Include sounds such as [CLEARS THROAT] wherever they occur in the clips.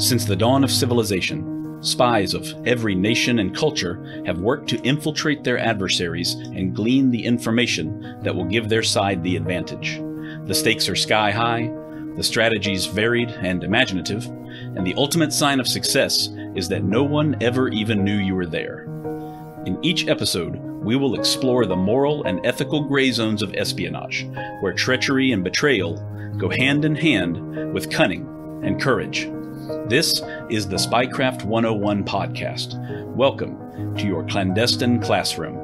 Since the dawn of civilization, spies of every nation and culture have worked to infiltrate their adversaries and glean the information that will give their side the advantage. The stakes are sky high, the strategies varied and imaginative, and the ultimate sign of success is that no one ever even knew you were there. In each episode, we will explore the moral and ethical gray zones of espionage, where treachery and betrayal go hand in hand with cunning and courage. This is the Spycraft 101 podcast. Welcome to your clandestine classroom.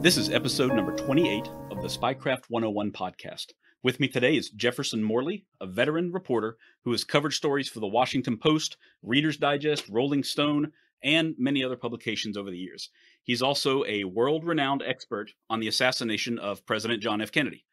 This is episode number 28 of the Spycraft 101 podcast. With me today is Jefferson Morley, a veteran reporter who has covered stories for the Washington Post, Reader's Digest, Rolling Stone, and many other publications over the years. He's also a world renowned expert on the assassination of President John F. Kennedy.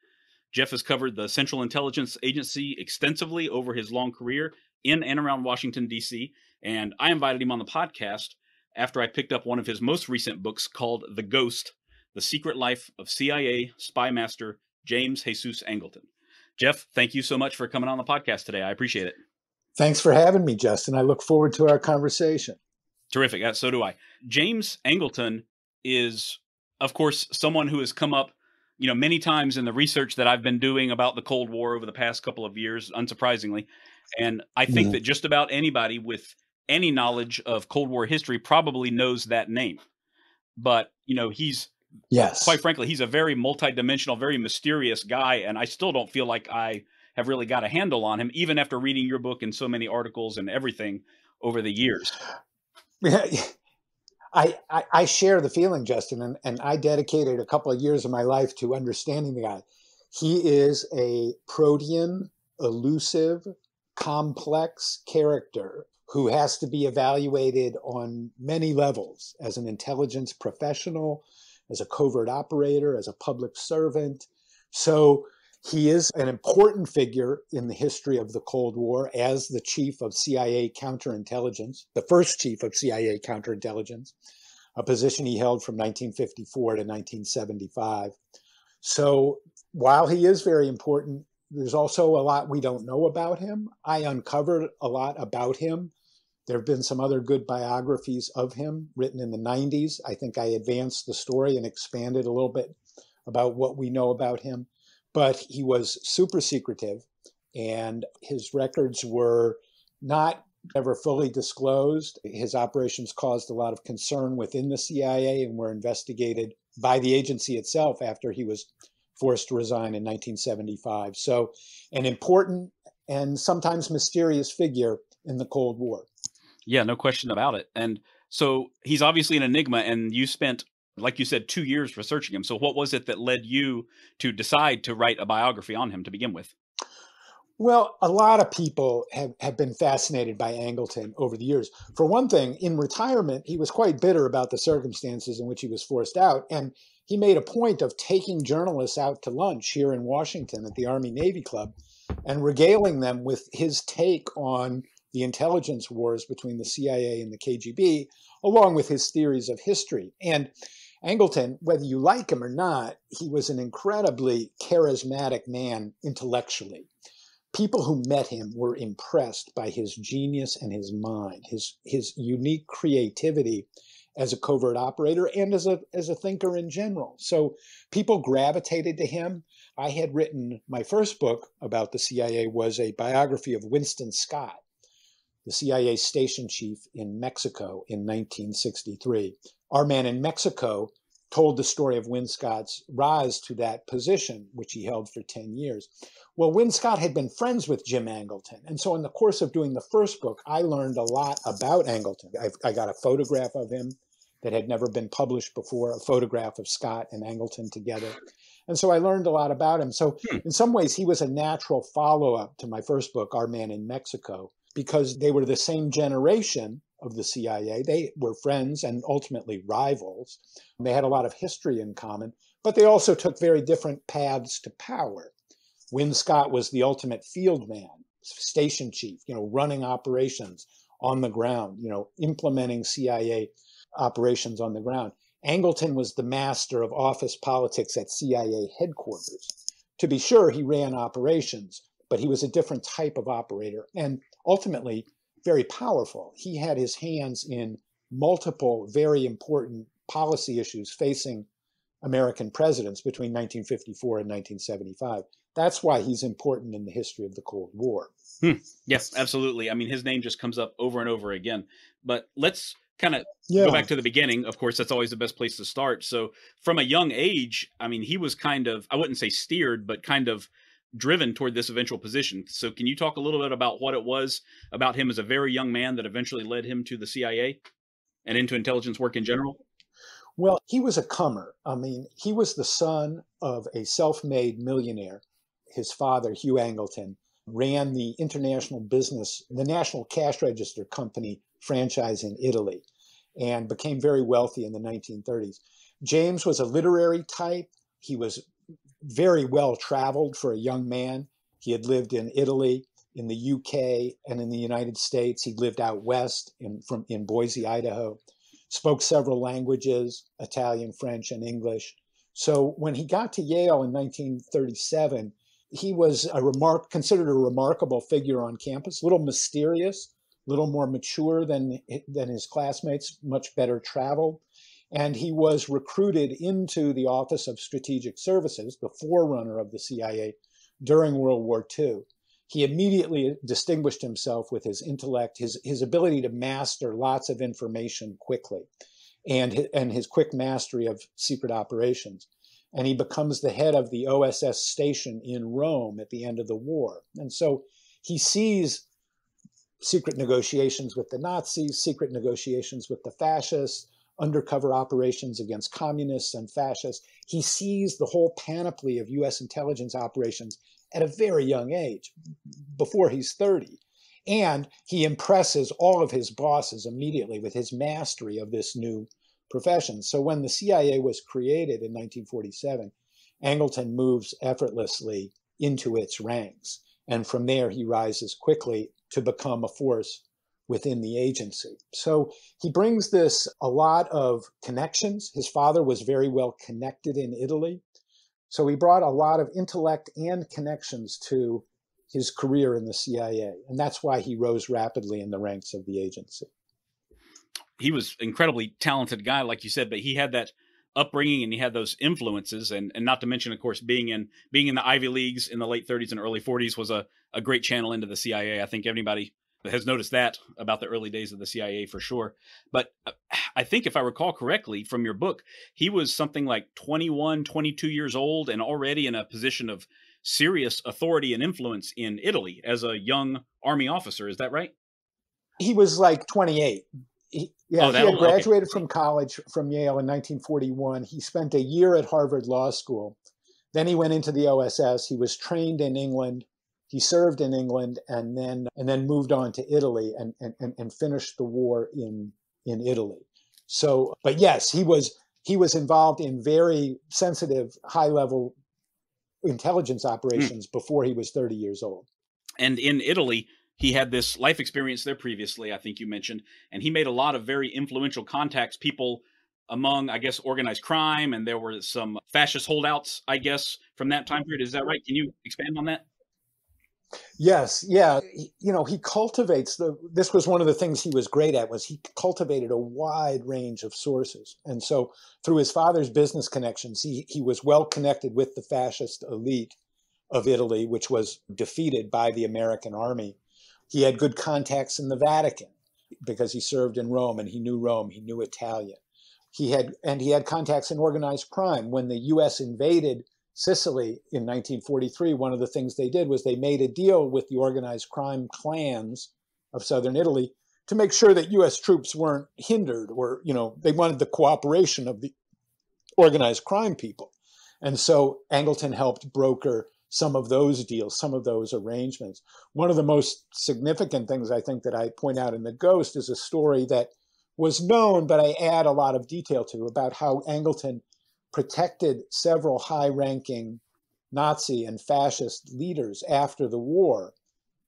Jeff has covered the Central Intelligence Agency extensively over his long career in and around Washington, D.C., and I invited him on the podcast after I picked up one of his most recent books called The Ghost The Secret Life of CIA Spy Master James Jesus Angleton. Jeff, thank you so much for coming on the podcast today. I appreciate it. Thanks for having me, Justin. I look forward to our conversation. Terrific. Uh, so do I. James Angleton is, of course, someone who has come up, you know, many times in the research that I've been doing about the Cold War over the past couple of years, unsurprisingly. And I think mm-hmm. that just about anybody with any knowledge of Cold War history probably knows that name. But, you know, he's yes. Quite frankly, he's a very multidimensional, very mysterious guy and I still don't feel like I have really got a handle on him even after reading your book and so many articles and everything over the years. I, I, I, share the feeling, Justin, and, and I dedicated a couple of years of my life to understanding the guy. He is a protean, elusive, complex character who has to be evaluated on many levels as an intelligence professional, as a covert operator, as a public servant. So he is an important figure in the history of the Cold War as the chief of CIA counterintelligence, the first chief of CIA counterintelligence, a position he held from 1954 to 1975. So while he is very important, there's also a lot we don't know about him. I uncovered a lot about him. There have been some other good biographies of him written in the 90s. I think I advanced the story and expanded a little bit about what we know about him but he was super secretive and his records were not ever fully disclosed. His operations caused a lot of concern within the CIA and were investigated by the agency itself after he was forced to resign in 1975. So, an important and sometimes mysterious figure in the Cold War. Yeah, no question about it. And so he's obviously an enigma, and you spent like you said, two years researching him. So, what was it that led you to decide to write a biography on him to begin with? Well, a lot of people have, have been fascinated by Angleton over the years. For one thing, in retirement, he was quite bitter about the circumstances in which he was forced out. And he made a point of taking journalists out to lunch here in Washington at the Army Navy Club and regaling them with his take on the intelligence wars between the CIA and the KGB, along with his theories of history. And Angleton, whether you like him or not, he was an incredibly charismatic man intellectually. People who met him were impressed by his genius and his mind, his, his unique creativity as a covert operator and as a, as a thinker in general. So people gravitated to him. I had written my first book about the CIA was a biography of Winston Scott, the CIA station chief in Mexico in 1963 our man in Mexico told the story of Win Scott's rise to that position, which he held for 10 years. Well, Win Scott had been friends with Jim Angleton. And so, in the course of doing the first book, I learned a lot about Angleton. I, I got a photograph of him that had never been published before, a photograph of Scott and Angleton together. And so I learned a lot about him. So, hmm. in some ways, he was a natural follow up to my first book, Our Man in Mexico, because they were the same generation of the CIA. They were friends and ultimately rivals. They had a lot of history in common, but they also took very different paths to power. Win Scott was the ultimate field man, station chief, you know, running operations on the ground, you know, implementing CIA operations on the ground. Angleton was the master of office politics at CIA headquarters. To be sure, he ran operations, but he was a different type of operator and ultimately very powerful. He had his hands in multiple very important policy issues facing American presidents between 1954 and 1975. That's why he's important in the history of the Cold War. Hmm. Yes, absolutely. I mean, his name just comes up over and over again. But let's kind of yeah. go back to the beginning. Of course, that's always the best place to start. So, from a young age, I mean, he was kind of, I wouldn't say steered, but kind of driven toward this eventual position. So, can you talk a little bit about what it was about him as a very young man that eventually led him to the CIA and into intelligence work in general? Well, he was a comer. I mean, he was the son of a self made millionaire. His father, Hugh Angleton, ran the international business, the National Cash Register Company franchise in Italy, and became very wealthy in the 1930s. James was a literary type. He was very well traveled for a young man. He had lived in Italy, in the UK, and in the United States. He lived out west in, from, in Boise, Idaho spoke several languages Italian, French, and English. So when he got to Yale in 1937, he was a remark considered a remarkable figure on campus, a little mysterious, little more mature than than his classmates, much better traveled, and he was recruited into the Office of Strategic Services, the forerunner of the CIA, during World War II he immediately distinguished himself with his intellect, his, his ability to master lots of information quickly, and and his quick mastery of secret operations. And he becomes the head of the OSS station in Rome at the end of the war. And so he sees secret negotiations with the Nazis, secret negotiations with the fascists, undercover operations against communists and fascists. He sees the whole panoply of US intelligence operations at a very young age, before he's 30. And he impresses all of his bosses immediately with his mastery of this new profession. So when the CIA was created in 1947, Angleton moves effortlessly into its ranks. And from there, he rises quickly to become a force within the agency. So he brings this a lot of connections. His father was very well connected in Italy. So he brought a lot of intellect and connections to his career in the CIA. And that's why he rose rapidly in the ranks of the agency. He was incredibly talented guy, like you said, but he had that upbringing and he had those influences and, and not to mention of course being in being in the ivy leagues in the late 30s and early 40s was a, a great channel into the cia i think anybody that has noticed that about the early days of the CIA for sure. But uh, I think if I recall correctly from your book, he was something like 21, 22 years old and already in a position of serious authority and influence in Italy as a young army officer. Is that right? He was like 28. He, yeah, oh, he had graduated okay. from college from Yale in 1941. He spent a year at Harvard Law School. Then he went into the OSS. He was trained in England he served in England and then and then moved on to Italy and, and, and finished the war in in Italy. So, but yes, he was he was involved in very sensitive, high level intelligence hmm. operations mm. before he was 30 years old. And in Italy, he had this life experience there previously, I think you mentioned, and he made a lot of very influential contacts, people among, I guess, organized crime, and there were some fascist holdouts, I guess, from that time period. Is that right? Can you expand on that? Yes, yeah. He, you know, he cultivates the. This was one of the things he was great at was he cultivated a wide range of sources, and so through his father's business connections, he he was well connected with the fascist elite of Italy, which was defeated by the American army. He had good contacts in the Vatican because he served in Rome and he knew Rome. He knew Italian. He had and he had contacts in organized crime when the U.S. invaded Sicily in 1943, one of the things they did was they made a deal with the organized crime clans of southern Italy to make sure that U.S. troops weren't hindered, or you know, they wanted the cooperation of the organized crime people, and so Angleton helped broker some of those deals, some of those arrangements. One of the most significant things I think that I point out in The Ghost is a story that was known, but I add a lot of detail to about how Angleton protected several high ranking Nazi and fascist leaders after the war,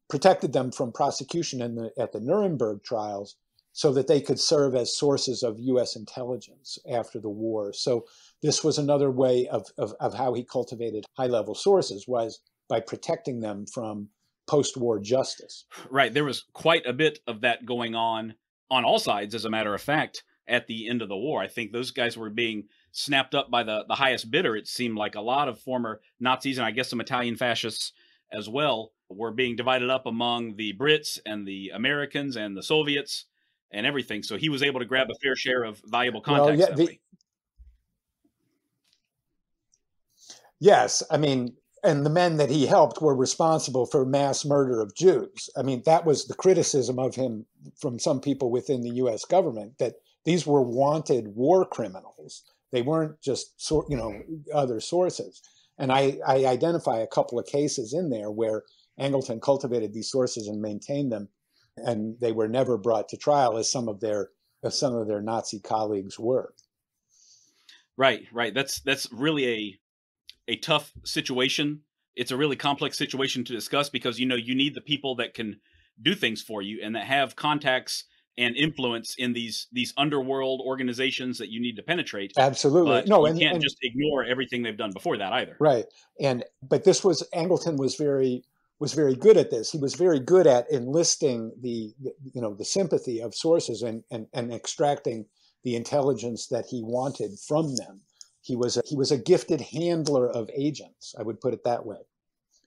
protected them from prosecution the, at the Nuremberg trials so that they could serve as sources of U.S. intelligence after the war. So this was another way of, of, of how he cultivated high level sources was by protecting them from post-war justice. Right. There was quite a bit of that going on on all sides, as a matter of fact, at the end of the war. I think those guys were being snapped up by the, the highest bidder. It seemed like a lot of former Nazis and I guess some Italian fascists as well were being divided up among the Brits and the Americans and the Soviets and everything. So he was able to grab a fair share of valuable contacts. Well, yeah, the, yes, I mean, and the men that he helped were responsible for mass murder of Jews. I mean, that was the criticism of him from some people within the U.S. government that these were wanted war criminals. They weren't just, sort, you know, other sources. And I, I identify a couple of cases in there where Angleton cultivated these sources and maintained them, and they were never brought to trial as some of their as some of their Nazi colleagues were. Right, right. That's that's really a a tough situation. It's a really complex situation to discuss because you know you need the people that can do things for you and that have contacts and influence in these these underworld organizations that you need to penetrate. Absolutely, but no, you and, can't and, just ignore everything they've done before that either. Right, and but this was Angleton was very was very good at this. He was very good at enlisting the, the you know the sympathy of sources and, and and extracting the intelligence that he wanted from them. He was a, he was a gifted handler of agents. I would put it that way.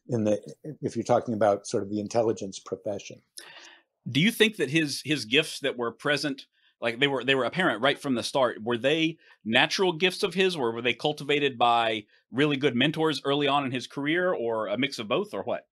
In the if you're talking about sort of the intelligence profession. Do you think that his his gifts that were present like they were they were apparent right from the start were they natural gifts of his or were they cultivated by really good mentors early on in his career or a mix of both or what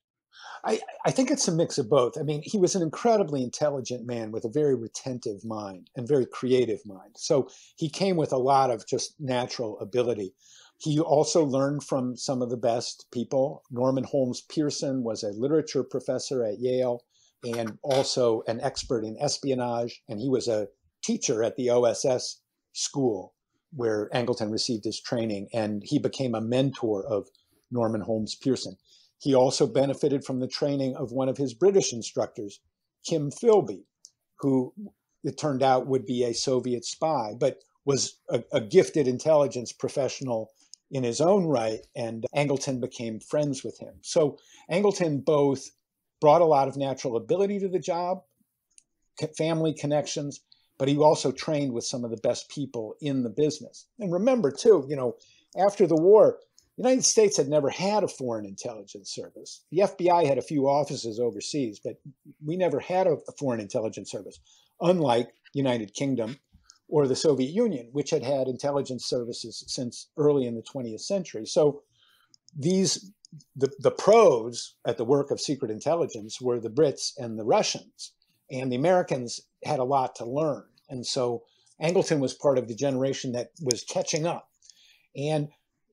I, I think it's a mix of both. I mean, he was an incredibly intelligent man with a very retentive mind and very creative mind. So he came with a lot of just natural ability. He also learned from some of the best people. Norman Holmes Pearson was a literature professor at Yale and also an expert in espionage. And he was a teacher at the OSS school where Angleton received his training. And he became a mentor of Norman Holmes Pearson. He also benefited from the training of one of his British instructors, Kim Philby, who it turned out would be a Soviet spy, but was a, a gifted intelligence professional in his own right. And Angleton became friends with him. So Angleton both brought a lot of natural ability to the job, family connections, but he also trained with some of the best people in the business. And remember, too, you know, after the war, the United States had never had a foreign intelligence service. The FBI had a few offices overseas, but we never had a, a foreign intelligence service, unlike the United Kingdom or the Soviet Union, which had had intelligence services since early in the 20th century. So these the, the pros at the work of secret intelligence were the Brits and the Russians, and the Americans had a lot to learn. And so Angleton was part of the generation that was catching up. And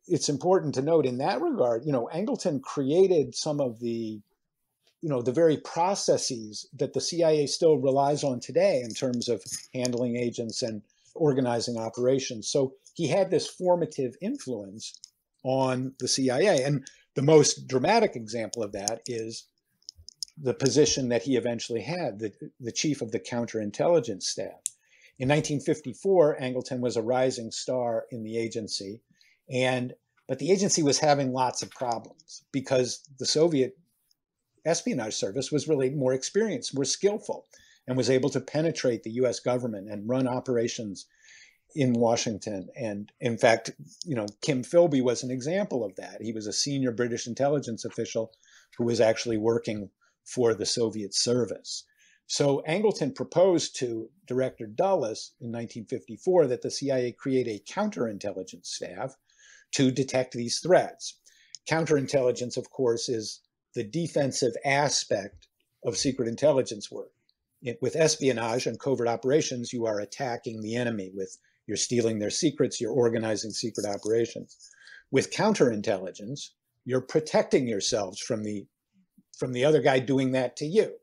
it's important to note in that regard, you know, Angleton created some of the, you know, the very processes that the CIA still relies on today in terms of handling agents and organizing operations. So he had this formative influence on the CIA. And the most dramatic example of that is the position that he eventually had, the, the chief of the counterintelligence staff. In 1954, Angleton was a rising star in the agency. And but the agency was having lots of problems because the Soviet espionage service was really more experienced, more skillful, and was able to penetrate the US government and run operations in Washington. And in fact, you know, Kim Philby was an example of that. He was a senior British intelligence official who was actually working for the Soviet service. So Angleton proposed to Director Dulles in 1954 that the CIA create a counterintelligence staff to detect these threats. Counterintelligence, of course, is the defensive aspect of secret intelligence work. It, with espionage and covert operations, you are attacking the enemy with you're stealing their secrets, you're organizing secret operations. With counterintelligence, you're protecting yourselves from the from the other guy doing that to you.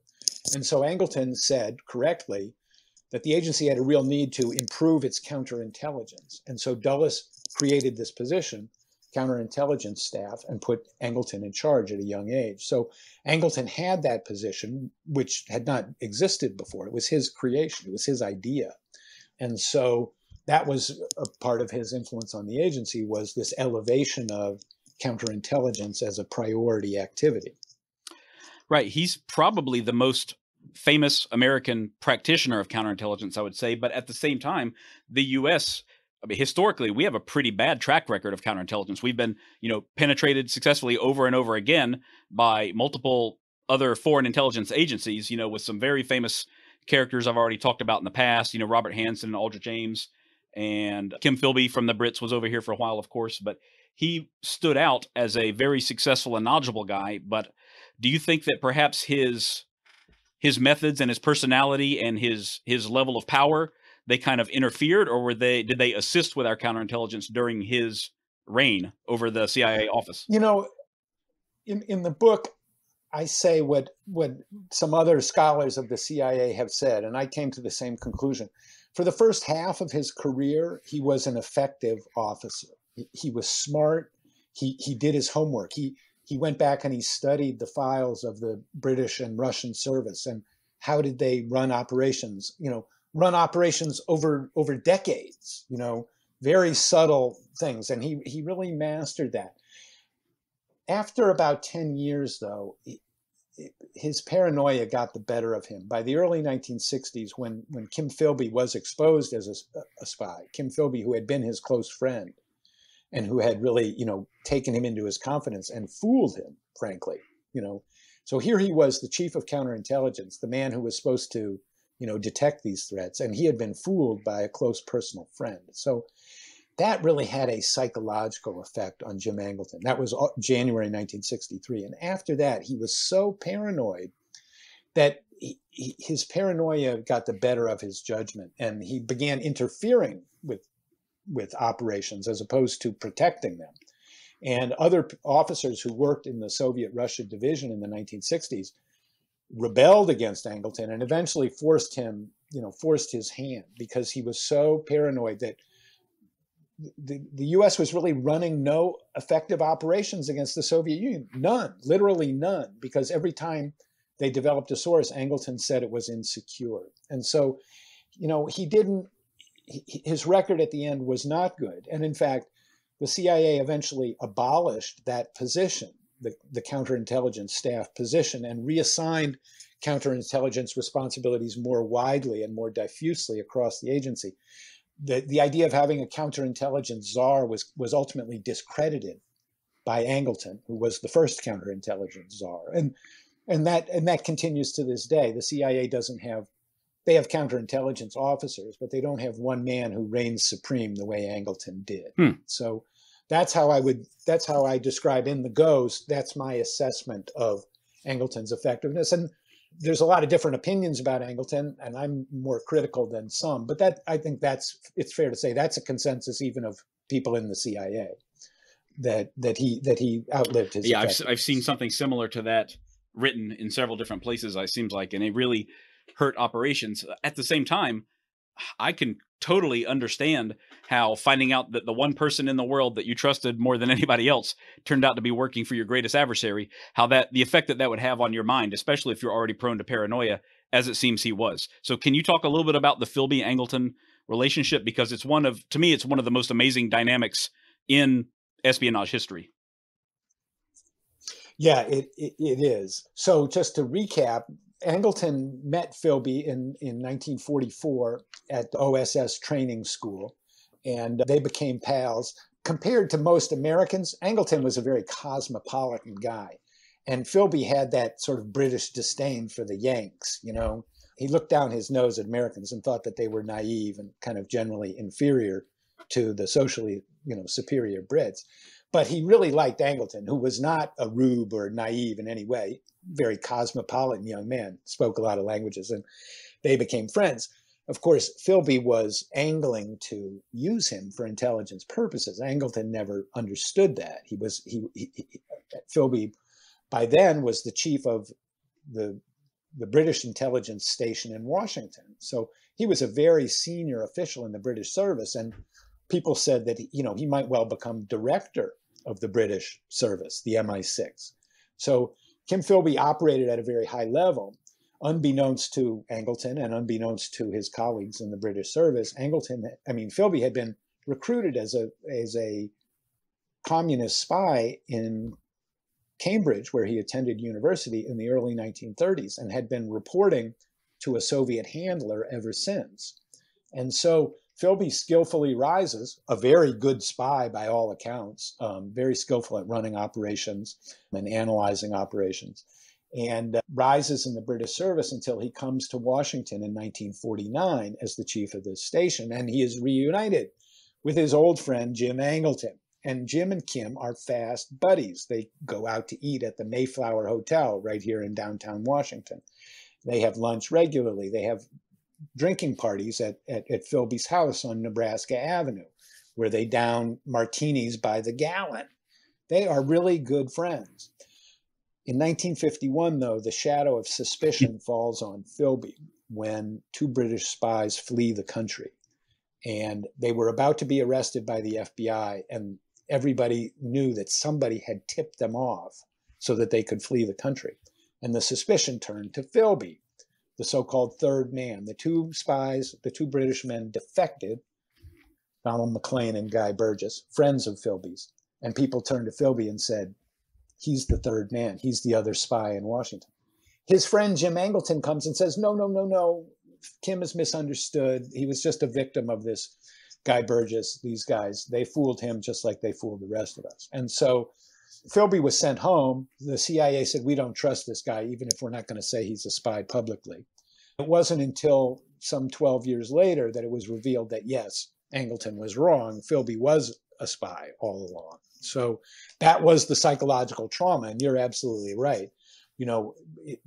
And so Angleton said correctly that the agency had a real need to improve its counterintelligence. And so Dulles created this position, counterintelligence staff, and put Angleton in charge at a young age. So Angleton had that position, which had not existed before. It was his creation, it was his idea. And so that was a part of his influence on the agency was this elevation of counterintelligence as a priority activity. Right. He's probably the most famous American practitioner of counterintelligence, I would say. But at the same time, the U.S. I mean, historically, we have a pretty bad track record of counterintelligence. We've been, you know, penetrated successfully over and over again by multiple other foreign intelligence agencies. You know, with some very famous characters I've already talked about in the past. You know, Robert Hanssen and Aldrich Ames, and Kim Philby from the Brits was over here for a while, of course. But he stood out as a very successful and knowledgeable guy. But do you think that perhaps his his methods and his personality and his his level of power they kind of interfered or were they did they assist with our counterintelligence during his reign over the CIA office? You know, in in the book I say what what some other scholars of the CIA have said and I came to the same conclusion. For the first half of his career, he was an effective officer. He, he was smart. He he did his homework. He he went back and he studied the files of the British and Russian service and how did they run operations, you know, run operations over over decades, you know, very subtle things. And he he really mastered that. After about 10 years though, his paranoia got the better of him. By the early 1960s, when, when Kim Philby was exposed as a, a spy, Kim Philby, who had been his close friend, and who had really, you know, taken him into his confidence and fooled him, frankly, you know. So here he was, the chief of counterintelligence, the man who was supposed to, you know, detect these threats, and he had been fooled by a close personal friend. So that really had a psychological effect on Jim Angleton. That was uh, January 1963, and after that, he was so paranoid that he, his paranoia got the better of his judgment, and he began interfering with with operations as opposed to protecting them. And other officers who worked in the Soviet Russia division in the 1960s rebelled against Angleton and eventually forced him, you know, forced his hand because he was so paranoid that the, the US was really running no effective operations against the Soviet Union. None, literally none, because every time they developed a source, Angleton said it was insecure. And so, you know, he didn't his record at the end was not good. And in fact, the CIA eventually abolished that position, the, the counterintelligence staff position, and reassigned counterintelligence responsibilities more widely and more diffusely across the agency. The, the idea of having a counterintelligence czar was, was ultimately discredited by Angleton, who was the first counterintelligence czar. And, and, that, and that continues to this day. The CIA doesn't have they have counterintelligence officers, but they don't have one man who reigns supreme the way Angleton did. Hmm. So that's how I would that's how I describe in the Ghost. That's my assessment of Angleton's effectiveness. And there's a lot of different opinions about Angleton, and I'm more critical than some. But that I think that's it's fair to say that's a consensus even of people in the CIA that that he that he outlived his. Yeah, I've, I've seen something similar to that written in several different places. I seems like, and it really hurt operations. At the same time, I can totally understand how finding out that the one person in the world that you trusted more than [LAUGHS] anybody else turned out to be working for your greatest adversary, how that the effect that that would have on your mind, especially if you're already prone to paranoia, as it seems he was. So, can you talk a little bit about the Philby Angleton relationship because it's one of to me it's one of the most amazing dynamics in espionage history. Yeah, it, it, it is. So just to recap, Angleton met Philby in, in 1944 at the OSS training school, and they became pals. Compared to most Americans, Angleton was a very cosmopolitan guy. And Philby had that sort of British disdain for the Yanks, you know. He looked down his nose at Americans and thought that they were naive and kind of generally inferior to the socially, you know, superior Brits. But he really liked Angleton, who was not a rube or naive in any way, very cosmopolitan young man, spoke a lot of languages, and they became friends. Of course, Philby was angling to use him for intelligence purposes. Angleton never understood that. He was he, he, he Philby by then was the chief of the the British intelligence station in Washington. So he was a very senior official in the British service, and people said that you know he might well become director of the British service, the MI6. So Kim Philby operated at a very high level. Unbeknownst to Angleton and unbeknownst to his colleagues in the British service, Angleton, I mean, Philby had been recruited as a, as a communist spy in Cambridge, where he attended university in the early 1930s and had been reporting to a Soviet handler ever since. And so Philby skillfully rises, a very good spy by all accounts, um, very skillful at running operations and analyzing operations, and uh, rises in the British service until he comes to Washington in 1949 as the chief of the station. And he is reunited with his old friend Jim Angleton. And Jim and Kim are fast buddies. They go out to eat at the Mayflower Hotel right here in downtown Washington. They have lunch regularly. They have drinking parties at, at, at Philby's house on Nebraska Avenue, where they down martinis by the gallon. They are really good friends. In 1951, though, the shadow of suspicion [LAUGHS] falls on Philby when two British spies flee the country. And they were about to be arrested by the FBI, and everybody knew that somebody had tipped them off so that they could flee the country. And the suspicion turned to Philby, the so called third man. The two spies, the two British men defected, Donald Maclean and Guy Burgess, friends of Philby's. And people turned to Philby and said, He's the third man. He's the other spy in Washington. His friend Jim Angleton comes and says, No, no, no, no. Kim is misunderstood. He was just a victim of this Guy Burgess, these guys. They fooled him just like they fooled the rest of us. And so Philby was sent home. The CIA said, We don't trust this guy, even if we're not going to say he's a spy publicly. It wasn't until some 12 years later that it was revealed that, yes, Angleton was wrong. Philby was a spy all along. So that was the psychological trauma. And you're absolutely right. You know, it,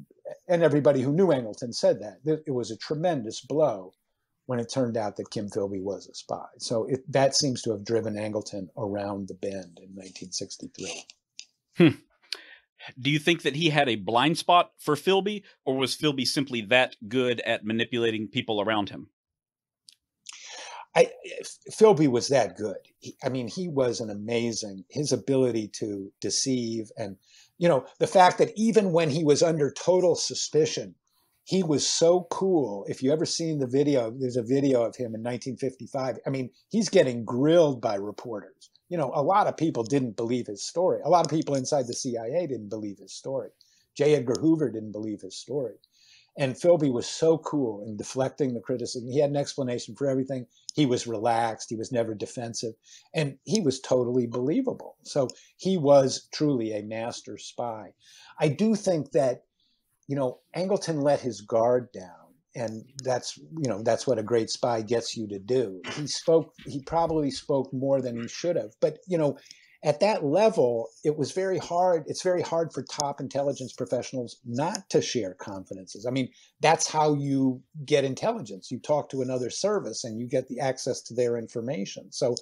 and everybody who knew Angleton said that. It was a tremendous blow when it turned out that Kim Philby was a spy. So it, that seems to have driven Angleton around the bend in 1963. Hmm. Do you think that he had a blind spot for Philby, or was Philby simply that good at manipulating people around him? I, Philby was that good. He, I mean, he was an amazing. His ability to deceive, and you know, the fact that even when he was under total suspicion, he was so cool. If you ever seen the video, there's a video of him in 1955. I mean, he's getting grilled by reporters you know, a lot of people didn't believe his story. A lot of people inside the CIA didn't believe his story. J. Edgar Hoover didn't believe his story. And Philby was so cool in deflecting the criticism. He had an explanation for everything. He was relaxed. He was never defensive. And he was totally believable. So he was truly a master spy. I do think that, you know, Angleton let his guard down and that's you know that's what a great spy gets you to do. He spoke he probably spoke more than he should have but you know at that level it was very hard it's very hard for top intelligence professionals not to share confidences. I mean that's how you get intelligence. You talk to another service and you get the access to their information. So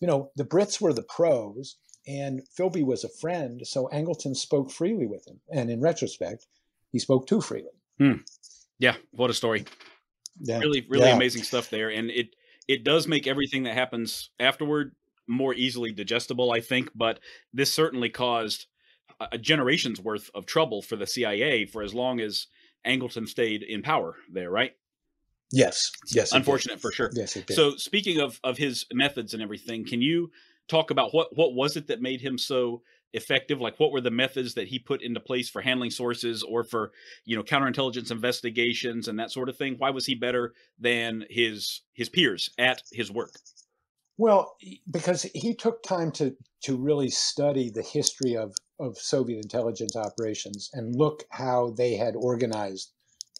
you know the brits were the pros and philby was a friend so angleton spoke freely with him. And in retrospect he spoke too freely hmm. Yeah, what a story. Yeah. Really, really yeah. amazing stuff there. And it it does make everything that happens afterward more easily digestible, I think. But this certainly caused a generation's worth of trouble for the CIA for as long as Angleton stayed in power there, right? Yes. Yes. Unfortunate for sure. Yes. So speaking of of his methods and everything, can you talk about what what was it that made him so effective? Like, what were the methods that he put into place for handling sources or for you know counterintelligence investigations and that sort of thing? Why was he better than his his peers at his work? Well, because he took time to to really study the history of of Soviet intelligence operations and look how they had organized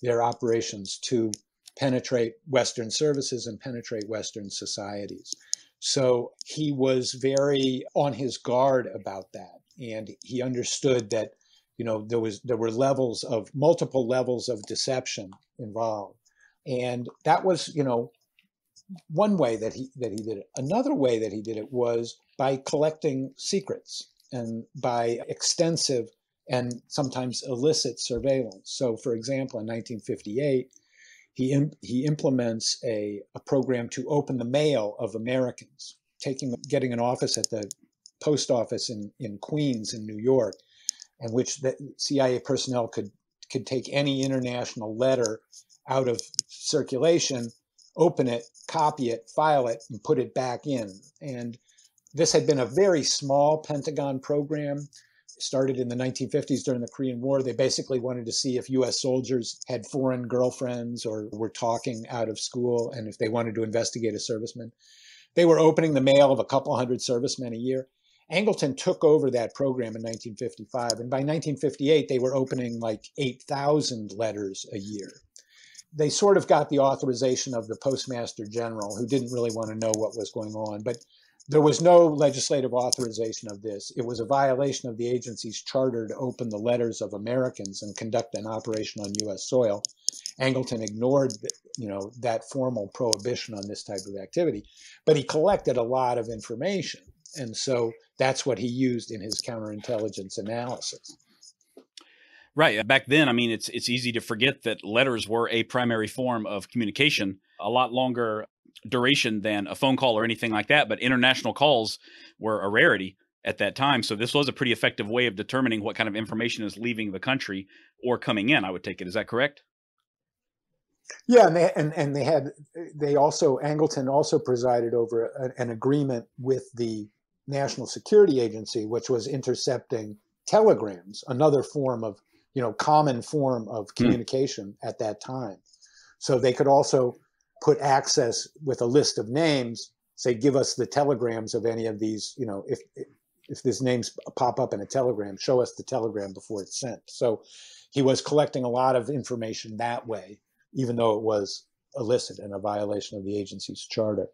their operations to penetrate Western services and penetrate Western societies. So he was very on his guard about that and he understood that you know there was there were levels of multiple levels of deception involved. And that was you know one way that he that he did it. Another way that he did it was by collecting secrets and by extensive and sometimes illicit surveillance. So for example in 1958 he, he implements a, a program to open the mail of Americans, taking getting an office at the post office in, in Queens in New York, in which the CIA personnel could could take any international letter out of circulation, open it, copy it, file it, and put it back in. And this had been a very small Pentagon program started in the 1950s during the Korean War. They basically wanted to see if US soldiers had foreign girlfriends or were talking out of school and if they wanted to investigate a serviceman. They were opening the mail of a couple hundred servicemen a year. Angleton took over that program in 1955, and by 1958, they were opening like 8,000 letters a year. They sort of got the authorization of the Postmaster General, who didn't really want to know what was going on, but there was no legislative authorization of this. It was a violation of the agency's charter to open the letters of Americans and conduct an operation on U.S. soil. Angleton ignored, you know, that formal prohibition on this type of activity, but he collected a lot of information, and so that's what he used in his counterintelligence analysis. Right. Back then, I mean, it's it's easy to forget that letters were a primary form of communication. A lot longer duration than a phone call or anything like that, but international calls were a rarity at that time. So this was a pretty effective way of determining what kind of information is leaving the country or coming in. I would take it. Is that correct? Yeah, and they and, and they had they also Angleton also presided over a, an agreement with the National Security Agency, which was intercepting telegrams, another form of you know common form of hmm. communication mm. at that time. So they could also put access with a list of names, say, give us the telegrams of any of these, you know, if if these names pop up in a telegram, show us the telegram before it's sent. So he was collecting a lot of information that way, even though it was illicit and a violation of the agency's charter.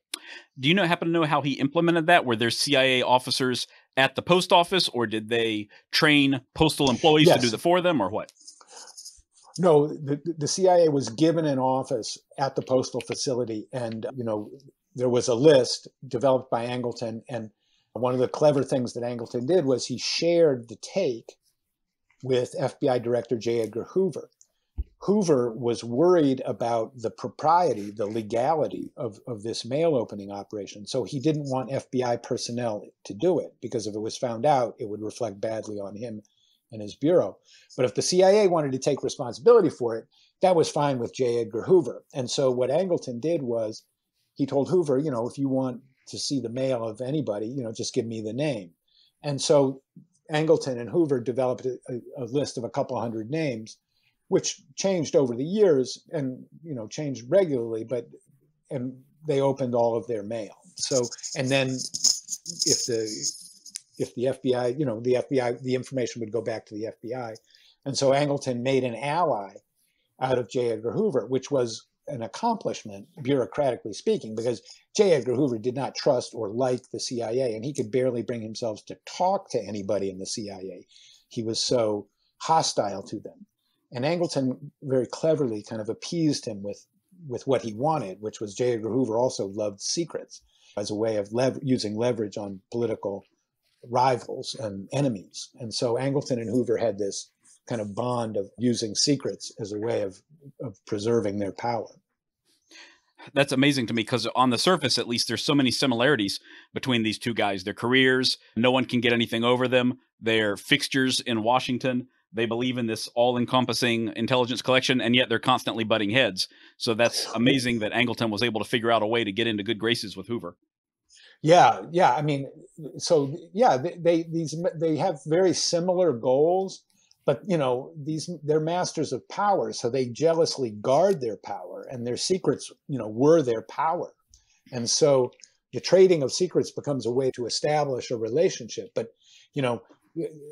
Do you know happen to know how he implemented that? Were there CIA officers at the post office, or did they train postal employees yes. to do it for them, or what? No, the, the CIA was given an office at the postal facility, and you know there was a list developed by Angleton. And one of the clever things that Angleton did was he shared the take with FBI Director J. Edgar Hoover. Hoover was worried about the propriety, the legality of, of this mail opening operation. So he didn't want FBI personnel to do it because if it was found out, it would reflect badly on him and his bureau. But if the CIA wanted to take responsibility for it, that was fine with J. Edgar Hoover. And so what Angleton did was he told Hoover, you know, if you want to see the mail of anybody, you know, just give me the name. And so Angleton and Hoover developed a, a list of a couple hundred names, which changed over the years and, you know, changed regularly, but, and they opened all of their mail. So, and then if the if the FBI, you know, the FBI, the information would go back to the FBI. And so Angleton made an ally out of J. Edgar Hoover, which was an accomplishment, bureaucratically speaking, because J. Edgar Hoover did not trust or like the CIA, and he could barely bring himself to talk to anybody in the CIA. He was so hostile to them. And Angleton very cleverly kind of appeased him with, with what he wanted, which was J. Edgar Hoover also loved secrets as a way of lev- using leverage on political rivals and enemies. And so Angleton and Hoover had this kind of bond of using secrets as a way of, of preserving their power. That's amazing to me because on the surface, at least, there's so many similarities between these two guys. Their careers, no one can get anything over them. They're fixtures in Washington. They believe in this all encompassing intelligence collection, and yet they're constantly butting heads. So that's amazing that Angleton was able to figure out a way to get into good graces with Hoover. Yeah, yeah. I mean, so yeah, they, they these they have very similar goals, but you know these they're masters of power, so they jealously guard their power, and their secrets, you know, were their power, and so the trading of secrets becomes a way to establish a relationship. But you know,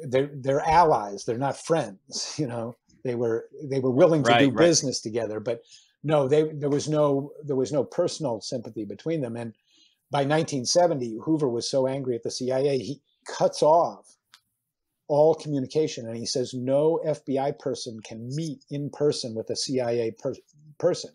they're they're allies; they're not friends. [LAUGHS] You know, they were they were willing to right, do right. business together, but no, they there was no there was no personal sympathy between them, and by 1970, Hoover was so angry at the CIA, he cuts off all communication and he says no FBI person can meet in person with a CIA per- person.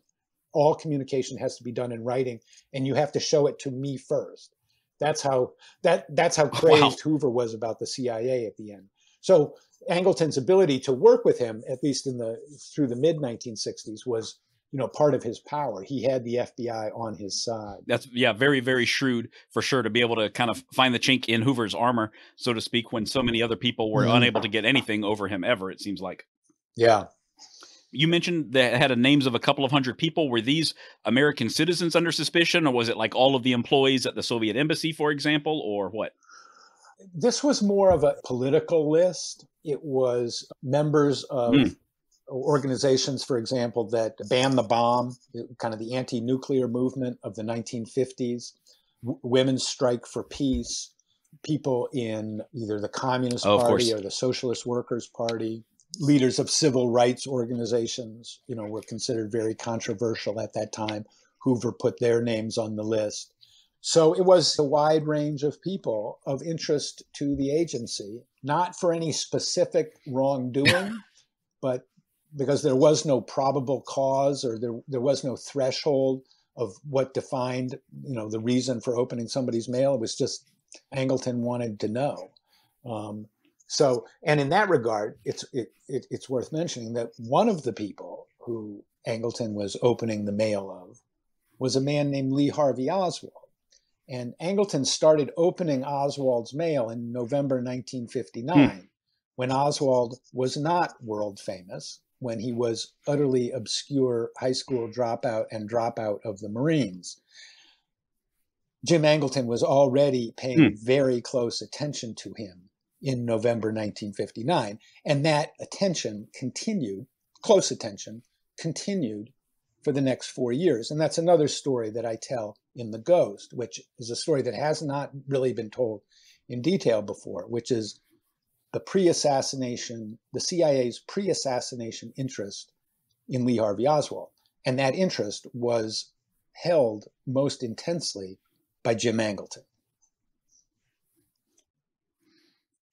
All communication has to be done in writing, and you have to show it to me first. That's how that that's how [LAUGHS] crazed wow. Hoover was about the CIA at the end. So Angleton's ability to work with him, at least in the through the mid 1960s, was you know part of his power he had the fbi on his side that's yeah very very shrewd for sure to be able to kind of find the chink in hoover's armor so to speak when so many other people were mm-hmm. unable to get anything over him ever it seems like yeah you mentioned that had a names of a couple of hundred people. Were these American citizens under suspicion, or was it like all of the employees at the Soviet embassy, for example, or what? This was more of a political list. It was members of mm. organizations, for example, that banned the bomb, kind of the anti nuclear movement of the 1950s, w- Women's Strike for Peace, people in either the Communist oh, Party or the Socialist Workers' Party, leaders of civil rights organizations, you know, were considered very controversial at that time. Hoover put their names on the list. So it was a wide range of people of interest to the agency, not for any specific wrongdoing, [LAUGHS] but because there was no probable cause or there, there was no threshold of what defined, you know, the reason for opening somebody's mail. It was just Angleton wanted to know. Um, so, and in that regard, it's it, it, it's worth mentioning that one of the people who Angleton was opening the mail of was a man named Lee Harvey Oswald. And Angleton started opening Oswald's mail in November 1959, hmm. when Oswald was not world famous, when he was utterly obscure high school dropout and dropout of the Marines. Jim Angleton was already paying hmm. very close attention to him in November 1959. And that attention continued, close attention, continued for the next four years. And that's another story that I tell in The Ghost, which is a story that has not really been told in detail before, which is the pre assassination, the CIA's pre assassination interest in Lee Harvey Oswald. And that interest was held most intensely by Jim Angleton.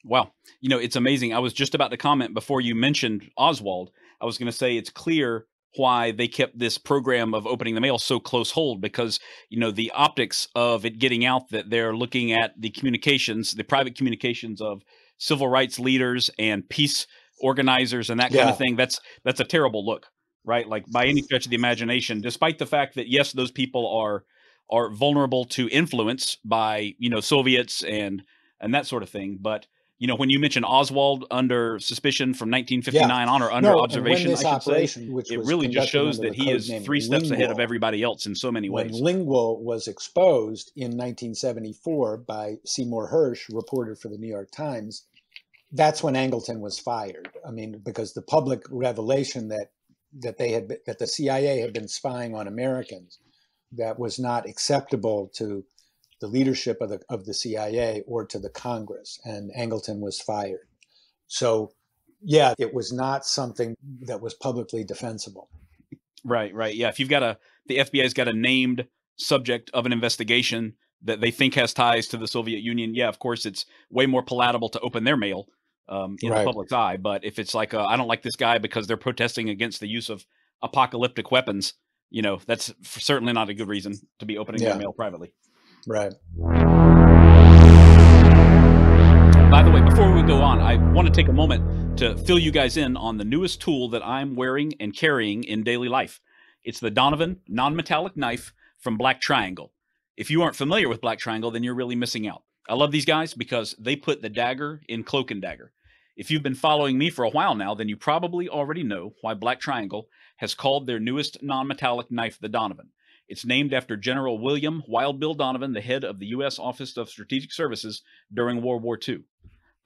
Wow. You know, it's amazing. I was just about to comment before you mentioned Oswald. I was going to say it's clear why they kept this program of opening the mail so close hold because, you know, the optics of it getting out that they're looking at the communications, the private communications of civil rights leaders and peace organizers and that yeah. kind of thing. That's that's a terrible look, right? Like by any stretch of the imagination, despite the fact that yes, those people are are vulnerable to influence by, you know, Soviets and and that sort of thing, but you know, when you mention Oswald under suspicion from 1959 yeah. on or under no, observation, I should say, it really just shows that he is three steps ahead of everybody else in so many ways. When Lingual was exposed in 1974 by Seymour Hersh, reporter for the New York Times, that's when Angleton was fired. I mean, because the public revelation that that they had that the CIA had been spying on Americans that was not acceptable to the leadership of the of the CIA or to the Congress, and Angleton was fired. So, yeah, it was not something that was publicly defensible. Right, right, yeah. If you've got a the FBI's got a named subject of an investigation that they think has ties to the Soviet Union, yeah, of course, it's way more palatable to open their mail um, in right. the public's eye. But if it's like, I don't like this guy because they're protesting against the use of apocalyptic weapons, you know, that's certainly not a good reason to be opening yeah. their mail privately. Right. By the way, before we go on, I want to take a moment to fill you guys in on the newest tool that I'm wearing and carrying in daily life. It's the Donovan non metallic knife from Black Triangle. If you aren't familiar with Black Triangle, then you're really missing out. I love these guys because they put the dagger in cloak and dagger. If you've been following me for a while now, then you probably already know why Black Triangle has called their newest non metallic knife the Donovan. It's named after General William Wild Bill Donovan, the head of the U.S. Office of Strategic Services during World War II.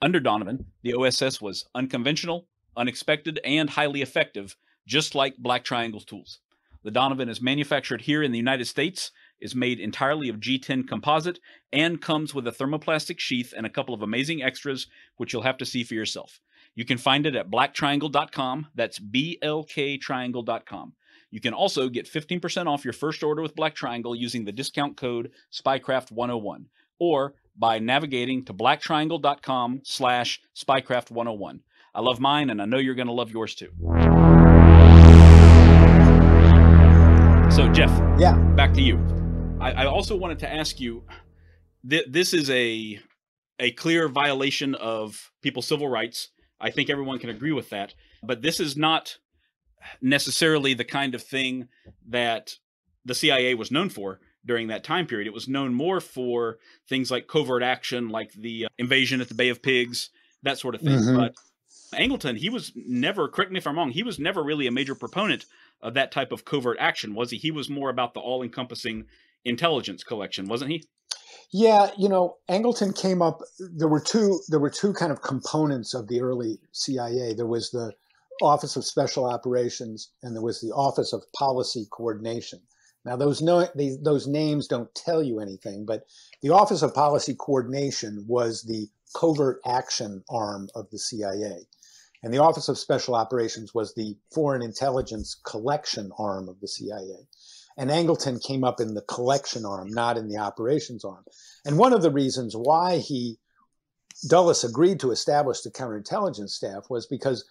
Under Donovan, the OSS was unconventional, unexpected, and highly effective, just like Black Triangle's tools. The Donovan is manufactured here in the United States, is made entirely of G10 composite, and comes with a thermoplastic sheath and a couple of amazing extras, which you'll have to see for yourself. You can find it at blacktriangle.com. That's blktriangle.com. You can also get 15% off your first order with Black Triangle using the discount code SPYCRAFT101 or by navigating to blacktriangle.com slash SPYCRAFT101. I love mine and I know you're going to love yours too. So, Jeff, yeah, back to you. I, I also wanted to ask you th- this is a a clear violation of people's civil rights. I think everyone can agree with that. But this is not necessarily the kind of thing that the CIA was known for during that time period. It was known more for things like covert action, like the uh, invasion at the Bay of Pigs, that sort of thing. Mm-hmm. But Angleton, he was never, correct me if I'm wrong, he was never really a major proponent of that type of covert action, was he? He was more about the all encompassing intelligence collection, wasn't he? Yeah, you know, Angleton came up. There were two. There were two kind of components of the early CIA. There was the Office of Special Operations, and there was the Office of Policy Coordination. Now, those no, those names don't tell you anything, but the Office of Policy Coordination was the covert action arm of the CIA, and the Office of Special Operations was the foreign intelligence collection arm of the CIA. And Angleton came up in the collection arm, not in the operations arm. And one of the reasons why he Dulles agreed to establish the counterintelligence staff was because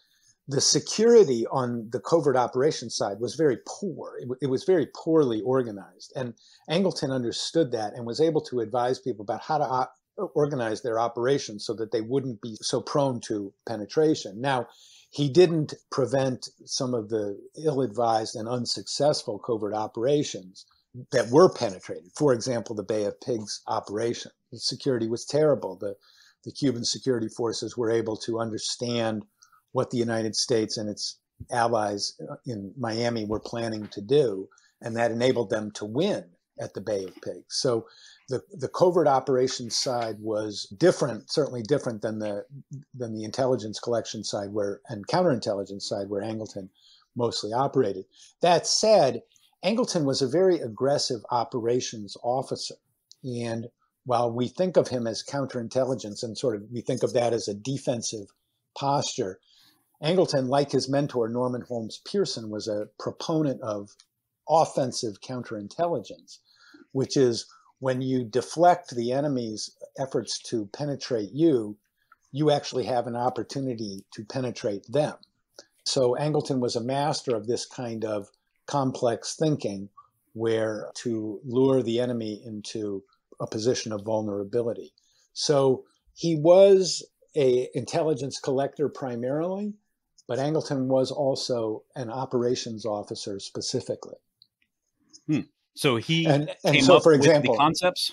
the security on the covert operations side was very poor. It, it, was very poorly organized. And Angleton understood that and was able to advise people about how to op- organize their operations so that they wouldn't be so prone to penetration. Now, he didn't prevent some of the ill advised and unsuccessful covert operations that were penetrated. For example, the Bay of Pigs operation. The security was terrible. The, the Cuban security forces were able to understand what the United States and its allies uh, in Miami were planning to do, and that enabled them to win at the Bay of Pigs. So the, the covert operations side was different, certainly different than the than the intelligence collection side where and counterintelligence side where Angleton mostly operated. That said, Angleton was a very aggressive operations officer. And while we think of him as counterintelligence and sort of we think of that as a defensive posture, Angleton, like his mentor Norman Holmes Pearson, was a proponent of offensive counterintelligence, which is when you deflect the enemy's efforts to penetrate you, you actually have an opportunity to penetrate them. So Angleton was a master of this kind of complex thinking where to lure the enemy into a position of vulnerability. So he was a intelligence collector primarily, but Angleton was also an operations officer specifically. Hmm. So he and, and so, for example, concepts.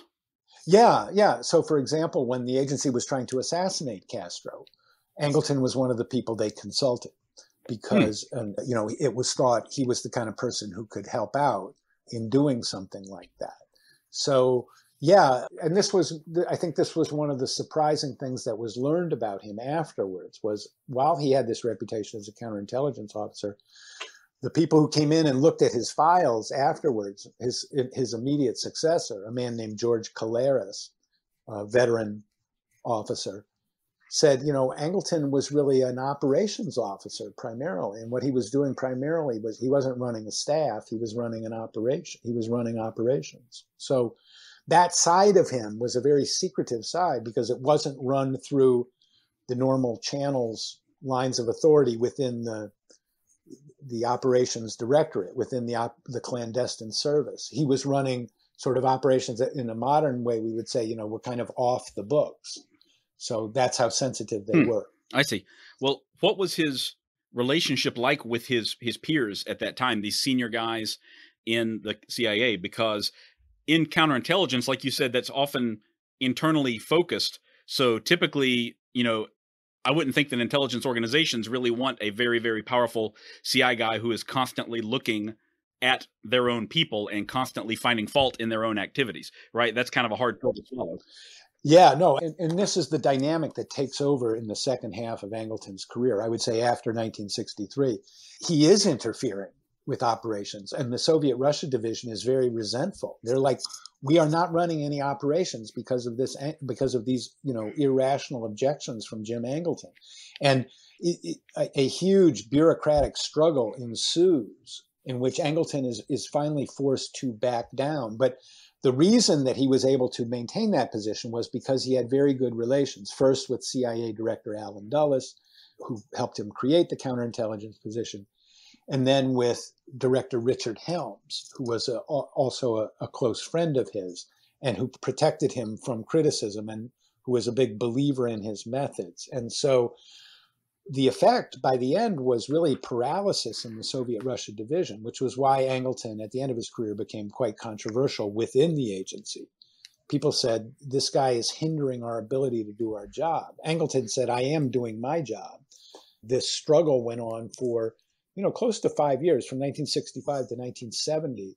Yeah, yeah. So, for example, when the agency was trying to assassinate Castro, Angleton was one of the people they consulted because, hmm. and, you know, it was thought he was the kind of person who could help out in doing something like that. So, yeah, and this was, I think, this was one of the surprising things that was learned about him afterwards. Was while he had this reputation as a counterintelligence officer, the people who came in and looked at his files afterwards, his his immediate successor, a man named George Kalaris, a veteran officer, said, you know, Angleton was really an operations officer primarily, and what he was doing primarily was he wasn't running a staff; he was running an operation. He was running operations. So that side of him was a very secretive side because it wasn't run through the normal channels, lines of authority within the the operations directorate within the op- the clandestine service. He was running sort of operations that in a modern way. We would say, you know, we're kind of off the books. So that's how sensitive they hmm. were. I see. Well, what was his relationship like with his his peers at that time, these senior guys in the CIA? Because in counterintelligence, like you said, that's often internally focused. So typically, you know, I wouldn't think that intelligence organizations really want a very, very powerful CI guy who is constantly looking at their own people and constantly finding fault in their own activities, right? That's kind of a hard pill to swallow. Yeah, no, and, and, this is the dynamic that takes over in the second half of Angleton's career. I would say after 1963, he is interfering with operations, and the Soviet Russia division is very resentful. They're like, we are not running any operations because of this because of these you know irrational objections from Jim Angleton, and it, it, a, huge bureaucratic struggle ensues in which Angleton is is finally forced to back down. But the reason that he was able to maintain that position was because he had very good relations, first with CIA Director Allen Dulles, who helped him create the counterintelligence position, and then with director Richard Helms, who was a, also a, a, close friend of his and who protected him from criticism and who was a big believer in his methods. And so the effect by the end was really paralysis in the Soviet Russia division, which was why Angleton, at the end of his career, became quite controversial within the agency. People said, This guy is hindering our ability to do our job. Angleton said, I am doing my job this struggle went on for you know, close to five years from 1965 to 1970,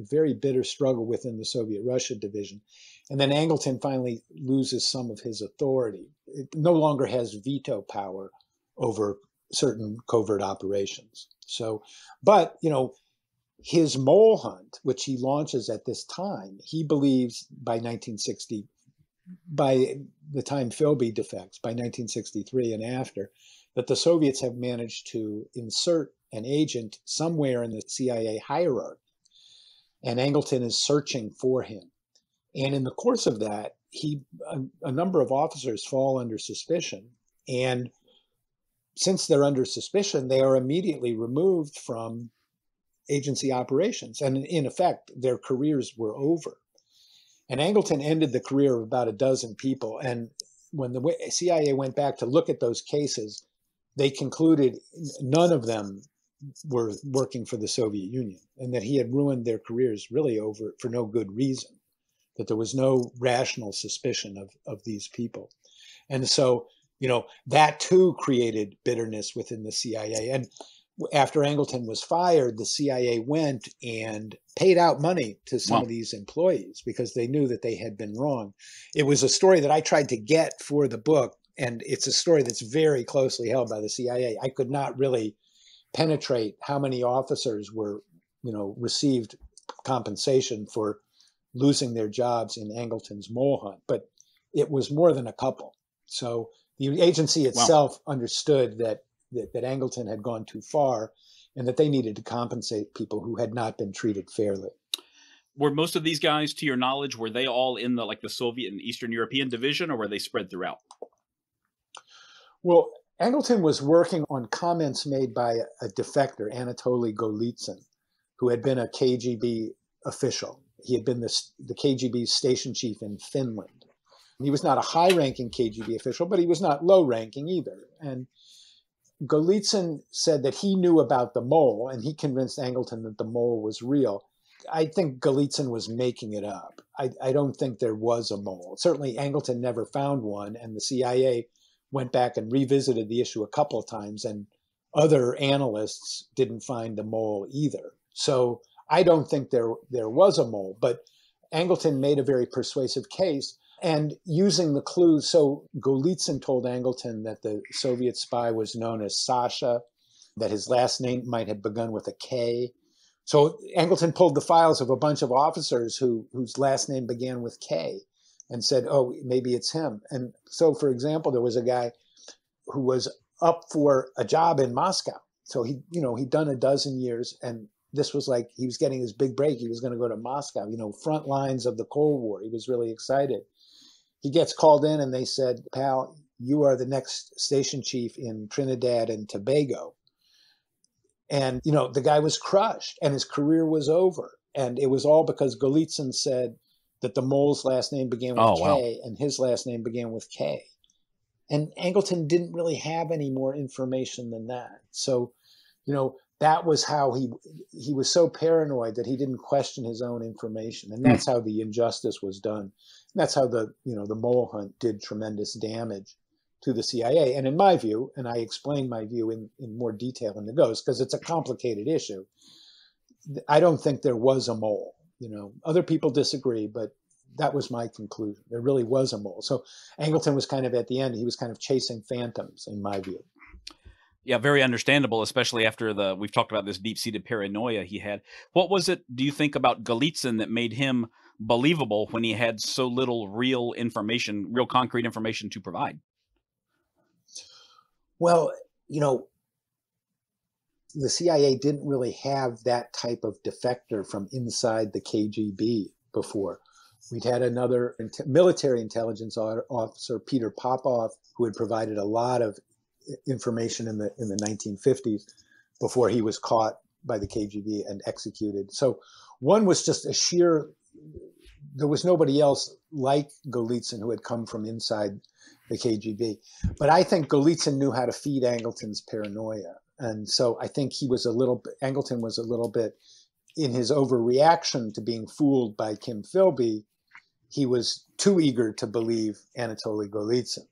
very bitter struggle within the Soviet Russia division. And then Angleton finally loses some of his authority. It no longer has veto power over certain covert operations. So, but, you know, his mole hunt, which he launches at this time, he believes by 1960, by the time Philby defects, by 1963 and after, that the Soviets have managed to insert an agent somewhere in the CIA hierarchy. And Angleton is searching for him. And in the course of that, he a, a number of officers fall under suspicion. And since they're under suspicion, they are immediately removed from agency operations. And in effect, their careers were over. And Angleton ended the career of about a dozen people. And when the CIA went back to look at those cases, they concluded none of them were working for the Soviet Union and that he had ruined their careers really over for no good reason, that there was no rational suspicion of, of these people. And so, you know, that too created bitterness within the CIA. And after Angleton was fired, the CIA went and paid out money to some wow. of these employees because they knew that they had been wrong. It was a story that I tried to get for the book and it's a story that's very closely held by the CIA. I could not really penetrate how many officers were, you know, received compensation for losing their jobs in Angleton's mole hunt, but it was more than a couple. So the agency itself wow. understood that, that that Angleton had gone too far, and that they needed to compensate people who had not been treated fairly were most of these guys to your knowledge were they all in the like the soviet and eastern european division or were they spread throughout well, Angleton was working on comments made by a defector, Anatoly Golitsyn, who had been a KGB official. He had been the, the KGB station chief in Finland. He was not a high ranking KGB official, but he was not low ranking either. And Golitsyn said that he knew about the mole and he convinced Angleton that the mole was real. I think Golitsyn was making it up. I, I, don't think there was a mole. Certainly, Angleton never found one, and the CIA went back and revisited the issue a couple of times, and other analysts didn't find the mole either. So I don't think there there was a mole, but Angleton made a very persuasive case. And using the clues, so Golitsyn told Angleton that the Soviet spy was known as Sasha, that his last name might have begun with a K. So Angleton pulled the files of a bunch of officers who whose last name began with K and said, "Oh, maybe it's him." And so, for example, there was a guy who was up for a job in Moscow. So he, you know, he'd done a dozen years, and this was like he was getting his big break. He was going to go to Moscow, you know, front lines of the Cold War. He was really excited. He gets called in, and they said, "Pal, you are the next station chief in Trinidad and Tobago." And you know, the guy was crushed, and his career was over. And it was all because Golitsyn said, that the mole's last name began with oh, K wow. and his last name began with K. And Angleton didn't really have any more information than that. So, you know, that was how he he was so paranoid that he didn't question his own information. And that's mm. how the injustice was done. And that's how the, you know, the mole hunt did tremendous damage to the CIA. And in my view, and I explain my view in, in more detail in the Ghost, because it's a complicated issue, I don't think there was a mole. You know, other people disagree, but that was my conclusion. There really was a mole. So Angleton was kind of at the end, he was kind of chasing phantoms, in my view. Yeah, very understandable, especially after the we've talked about this deep seated paranoia he had. What was it, do you think, about Golitsyn that made him believable when he had so little real information, real concrete information to provide? Well, you know, the CIA didn't really have that type of defector from inside the KGB before. We'd had another military intelligence officer, Peter Popov, who had provided a lot of information in the in the 1950s before he was caught by the KGB and executed. So one was just a sheer. There was nobody else like Golitsyn who had come from inside the KGB, but I think Golitsyn knew how to feed Angleton's paranoia and so I think he was a little Angleton was a little bit in his overreaction to being fooled by Kim Philby. He was too eager to believe Anatoly Golitsyn.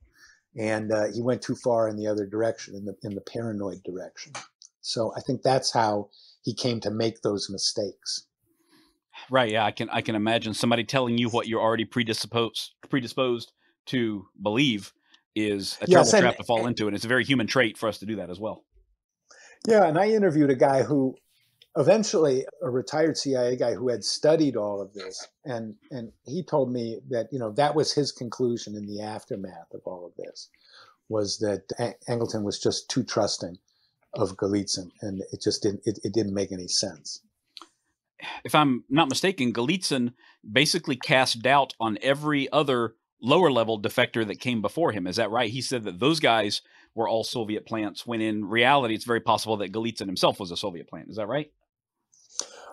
and uh, he went too far in the other direction, in the in the paranoid direction. So I think that's how he came to make those mistakes. Right. Yeah, I can I can imagine somebody telling you what you're already predisposed predisposed to believe is a yes, terrible and, trap to fall and, into, and it's a very human trait for us to do that as well. Yeah, and I interviewed a guy who eventually a retired CIA guy who had studied all of this, and and he told me that you know that was his conclusion in the aftermath of all of this, was that Angleton was just too trusting of Golitsyn, and it just didn't it, it didn't make any sense. If I'm not mistaken, Golitsyn basically cast doubt on every other lower level defector that came before him. Is that right? He said that those guys were all Soviet plants, when in reality, it's very possible that Golitsyn himself was a Soviet plant. Is that right?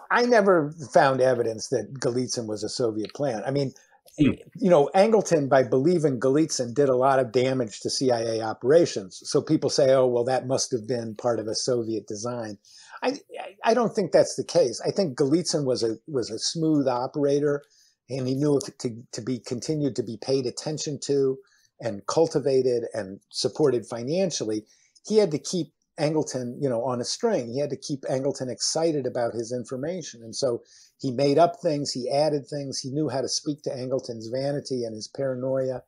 I never found evidence that Golitsyn was a Soviet plant. I mean, mm. you know, Angleton, by believing Golitsyn, did a lot of damage to CIA operations. So people say, oh, well, that must have been part of a Soviet design. I, I don't think that's the case. I think Golitsyn was a was a smooth operator, and he knew if to, to be continued to be paid attention to and cultivated and supported financially, he had to keep Angleton, you know, on a string. He had to keep Angleton excited about his information. And so he made up things, he added things, he knew how to speak to Angleton's vanity and his paranoia.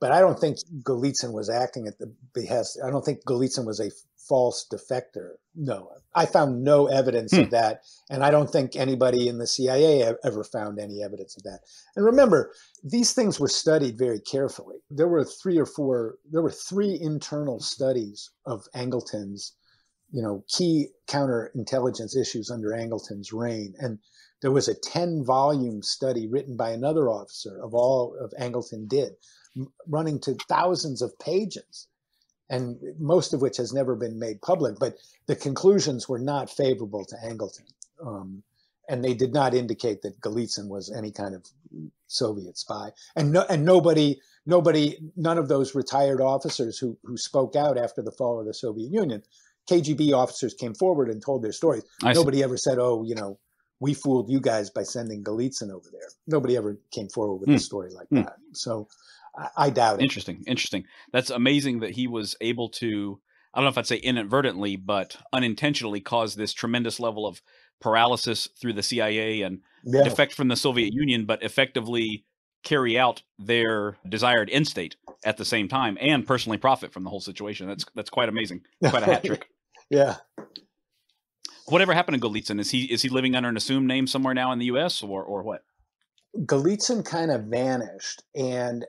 But I don't think Golitsyn was acting at the behest. I don't think Golitsyn was a false defector. No, I found no evidence hmm. of that. And I don't think anybody in the CIA ever found any evidence of that. And remember, these things were studied very carefully. There were three or four, there were three internal studies of Angleton's, you know, key counterintelligence issues under Angleton's reign. And there was a 10 volume study written by another officer of all of Angleton did, running to thousands of pages and most of which has never been made public. But the conclusions were not favorable to Angleton. Um, and they did not indicate that Golitsyn was any kind of Soviet spy. And no, and nobody, nobody, none of those retired officers who who spoke out after the fall of the Soviet Union, KGB officers came forward and told their stories. I nobody see. ever said, "Oh, you know, we fooled you guys by sending Golitsyn over there." Nobody ever came forward with mm. a hmm. story like mm. that. So, I, doubt it. Interesting, interesting. That's amazing that he was able to. I don't know if I'd say inadvertently, but unintentionally cause this tremendous level of paralysis through the CIA and yeah. defect from the Soviet Union, but effectively carry out their desired end state at the same time and personally profit from the whole situation. That's that's quite amazing. [LAUGHS] Quite a hat trick. yeah. Whatever happened to Golitsyn? Is he is he living under an assumed name somewhere now in the U.S. or or what? Golitsyn kind of vanished, and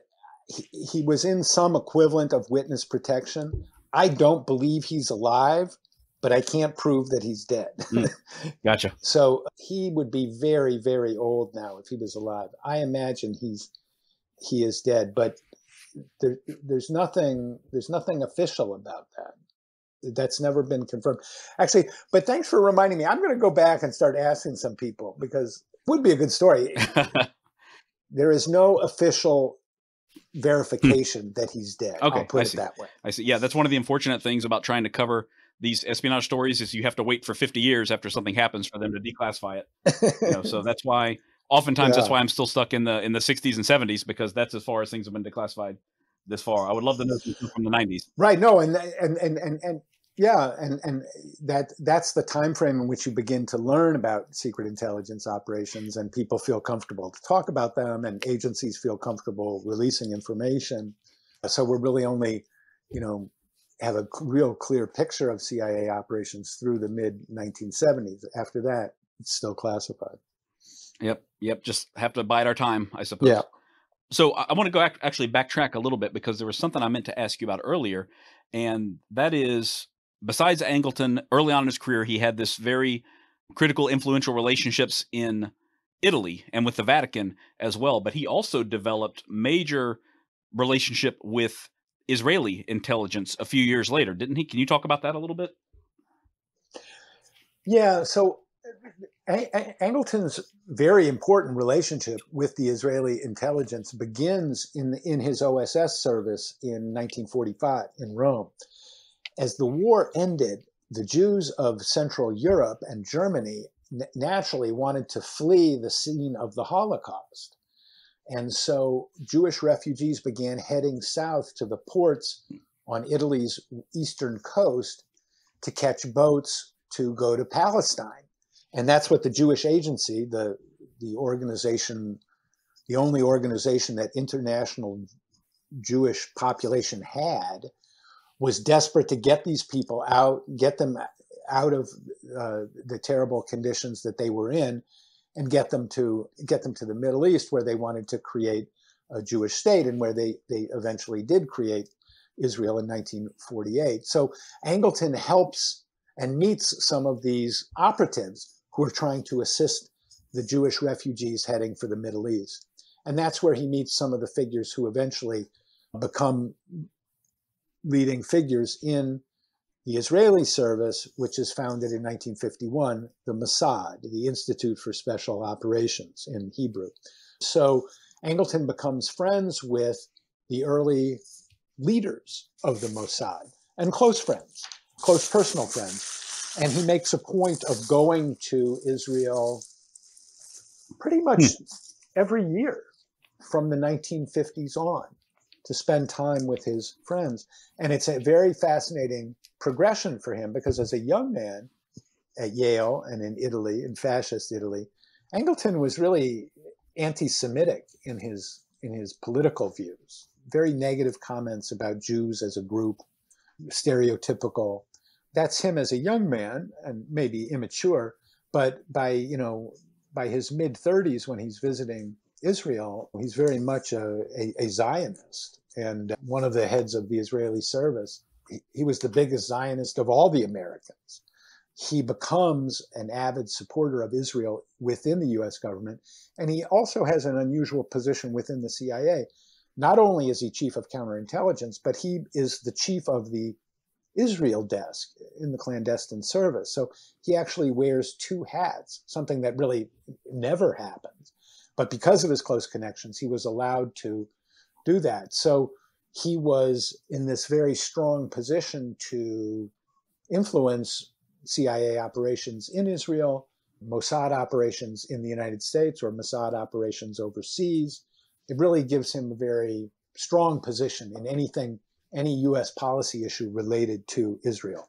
he, he was in some equivalent of witness protection. I don't believe he's alive, but I can't prove that he's dead. mm, [LAUGHS] gotcha. so he would be very, very old now if he was alive. I imagine he's he is dead, but there, there's nothing there's nothing official about that. That's never been confirmed. Actually, but thanks for reminding me. I'm going to go back and start asking some people because it would be a good story. [LAUGHS] there is no official verification hmm. that he's dead. Okay, I'll put I it see. that way. I see. Yeah, that's one of the unfortunate things about trying to cover these espionage stories is you have to wait for 50 years after something happens for them to declassify it. You know, so [LAUGHS] that's why oftentimes yeah. that's why I'm still stuck in the in the 60s and 70s because that's as far as things have been declassified this far. I would love to know from the 90s. Right. No, and and and and, and yeah, and and that that's the time frame in which you begin to learn about secret intelligence operations, and people feel comfortable to talk about them, and agencies feel comfortable releasing information. So we're really only, you know, have a real clear picture of CIA operations through the mid 1970s. After that, it's still classified. Yep, yep. Just have to bide our time, I suppose. Yeah. So I want to go actually backtrack a little bit because there was something I meant to ask you about earlier, and that is besides Angleton, early on in his career, he had this very critical, influential relationships in Italy and with the Vatican as well. But he also developed major relationship with Israeli intelligence a few years later, didn't he? Can you talk about that a little bit? Yeah. So Angleton's very important relationship with the Israeli intelligence begins in in his OSS service in 1945 in Rome. As the war ended, the Jews of Central Europe and Germany naturally wanted to flee the scene of the Holocaust. And so Jewish refugees began heading south to the ports on Italy's eastern coast to catch boats to go to Palestine. And that's what the Jewish Agency, the, the organization, the only organization that international Jewish population had, was desperate to get these people out, get them out of uh, the terrible conditions that they were in, and get them to get them to the Middle East, where they wanted to create a Jewish state, and where they they eventually did create Israel in 1948. So Angleton helps and meets some of these operatives who are trying to assist the Jewish refugees heading for the Middle East. And that's where he meets some of the figures who eventually become leading figures in the Israeli service, which is founded in 1951, the Mossad, the Institute for Special Operations in Hebrew. So Angleton becomes friends with the early leaders of the Mossad and close friends, close personal friends. And he makes a point of going to Israel pretty much hmm. every year from the 1950s on to spend time with his friends. And it's a very fascinating progression for him because as a young man at Yale and in Italy, in fascist Italy, Angleton was really anti-Semitic in his in his political views. Very negative comments about Jews as a group, stereotypical. That's him as a young man and maybe immature, but by you know by his mid 30s when he's visiting Israel, he's very much a, a, a Zionist and one of the heads of the Israeli service. He, he was the biggest Zionist of all the Americans. He becomes an avid supporter of Israel within the US government. And he also has an unusual position within the CIA. Not only is he chief of counterintelligence, but he is the chief of the Israel desk in the clandestine service. So he actually wears two hats, something that really never happens. But because of his close connections, he was allowed to do that. So he was in this very strong position to influence CIA operations in Israel, Mossad operations in the United States, or Mossad operations overseas. It really gives him a very strong position in anything, any U.S. policy issue related to Israel.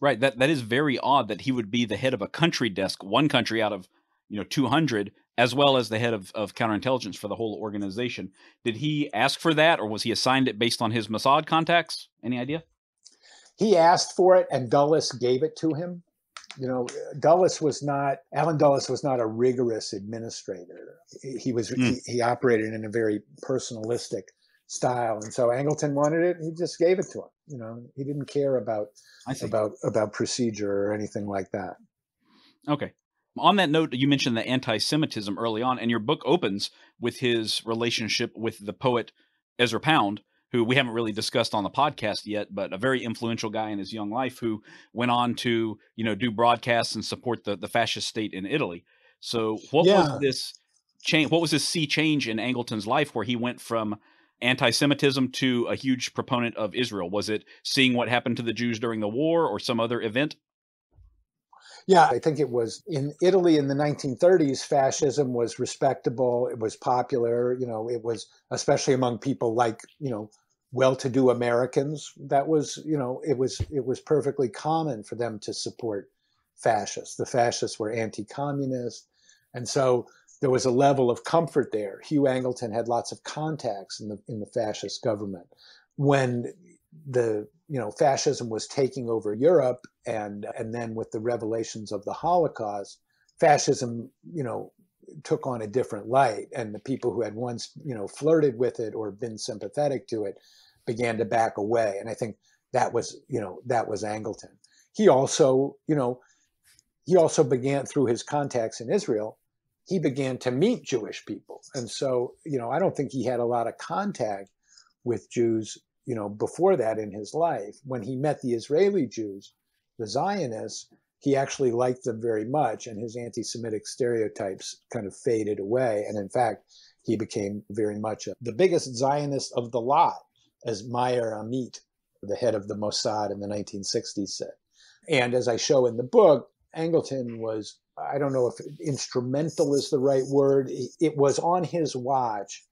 Right. That that is very odd that he would be the head of a country desk, one country out of you know 200 as well as the head of, of counterintelligence for the whole organization. Did he ask for that, or was he assigned it based on his Mossad contacts? Any idea? He asked for it, and Dulles gave it to him. You know, Dulles was not Allen Dulles was not a rigorous administrator. He was mm. he, he operated in a very personalistic style, and so Angleton wanted it. He just gave it to him. You know, he didn't care about about about procedure or anything like that. Okay, on that note, you mentioned the anti Semitism early on, and your book opens with his relationship with the poet Ezra Pound, who we haven't really discussed on the podcast yet, but a very influential guy in his young life who went on to, you know, do broadcasts and support the, the fascist state in Italy. So what yeah. was this change? What was this sea change in Angleton's life where he went from anti-Semitism to a huge proponent of Israel? Was it seeing what happened to the Jews during the war or some other event? Yeah, I think it was in Italy in the 1930s, fascism was respectable, it was popular, you know, it was especially among people like, you know, well-to-do Americans. That was, you know, it was it was perfectly common for them to support fascists. The fascists were anti-communist. And so there was a level of comfort there. Hugh Angleton had lots of contacts in the in the fascist government. When the you know fascism was taking over Europe, and and then with the revelations of the Holocaust, fascism you know took on a different light, and the people who had once you know flirted with it or been sympathetic to it began to back away, and I think that was you know that was Angleton. He also you know he also began through his contacts in Israel. He began to meet Jewish people, and so you know I don't think he had a lot of contact with Jews you know, before that in his life, when he met the Israeli Jews, the Zionists, he actually liked them very much, and his anti-Semitic stereotypes kind of faded away. And in fact, he became very much a, the biggest Zionist of the lot, as Meir Amit, the head of the Mossad in the 1960s, said. And as I show in the book, Angleton was I don't know if instrumental is the right word. It was on his watch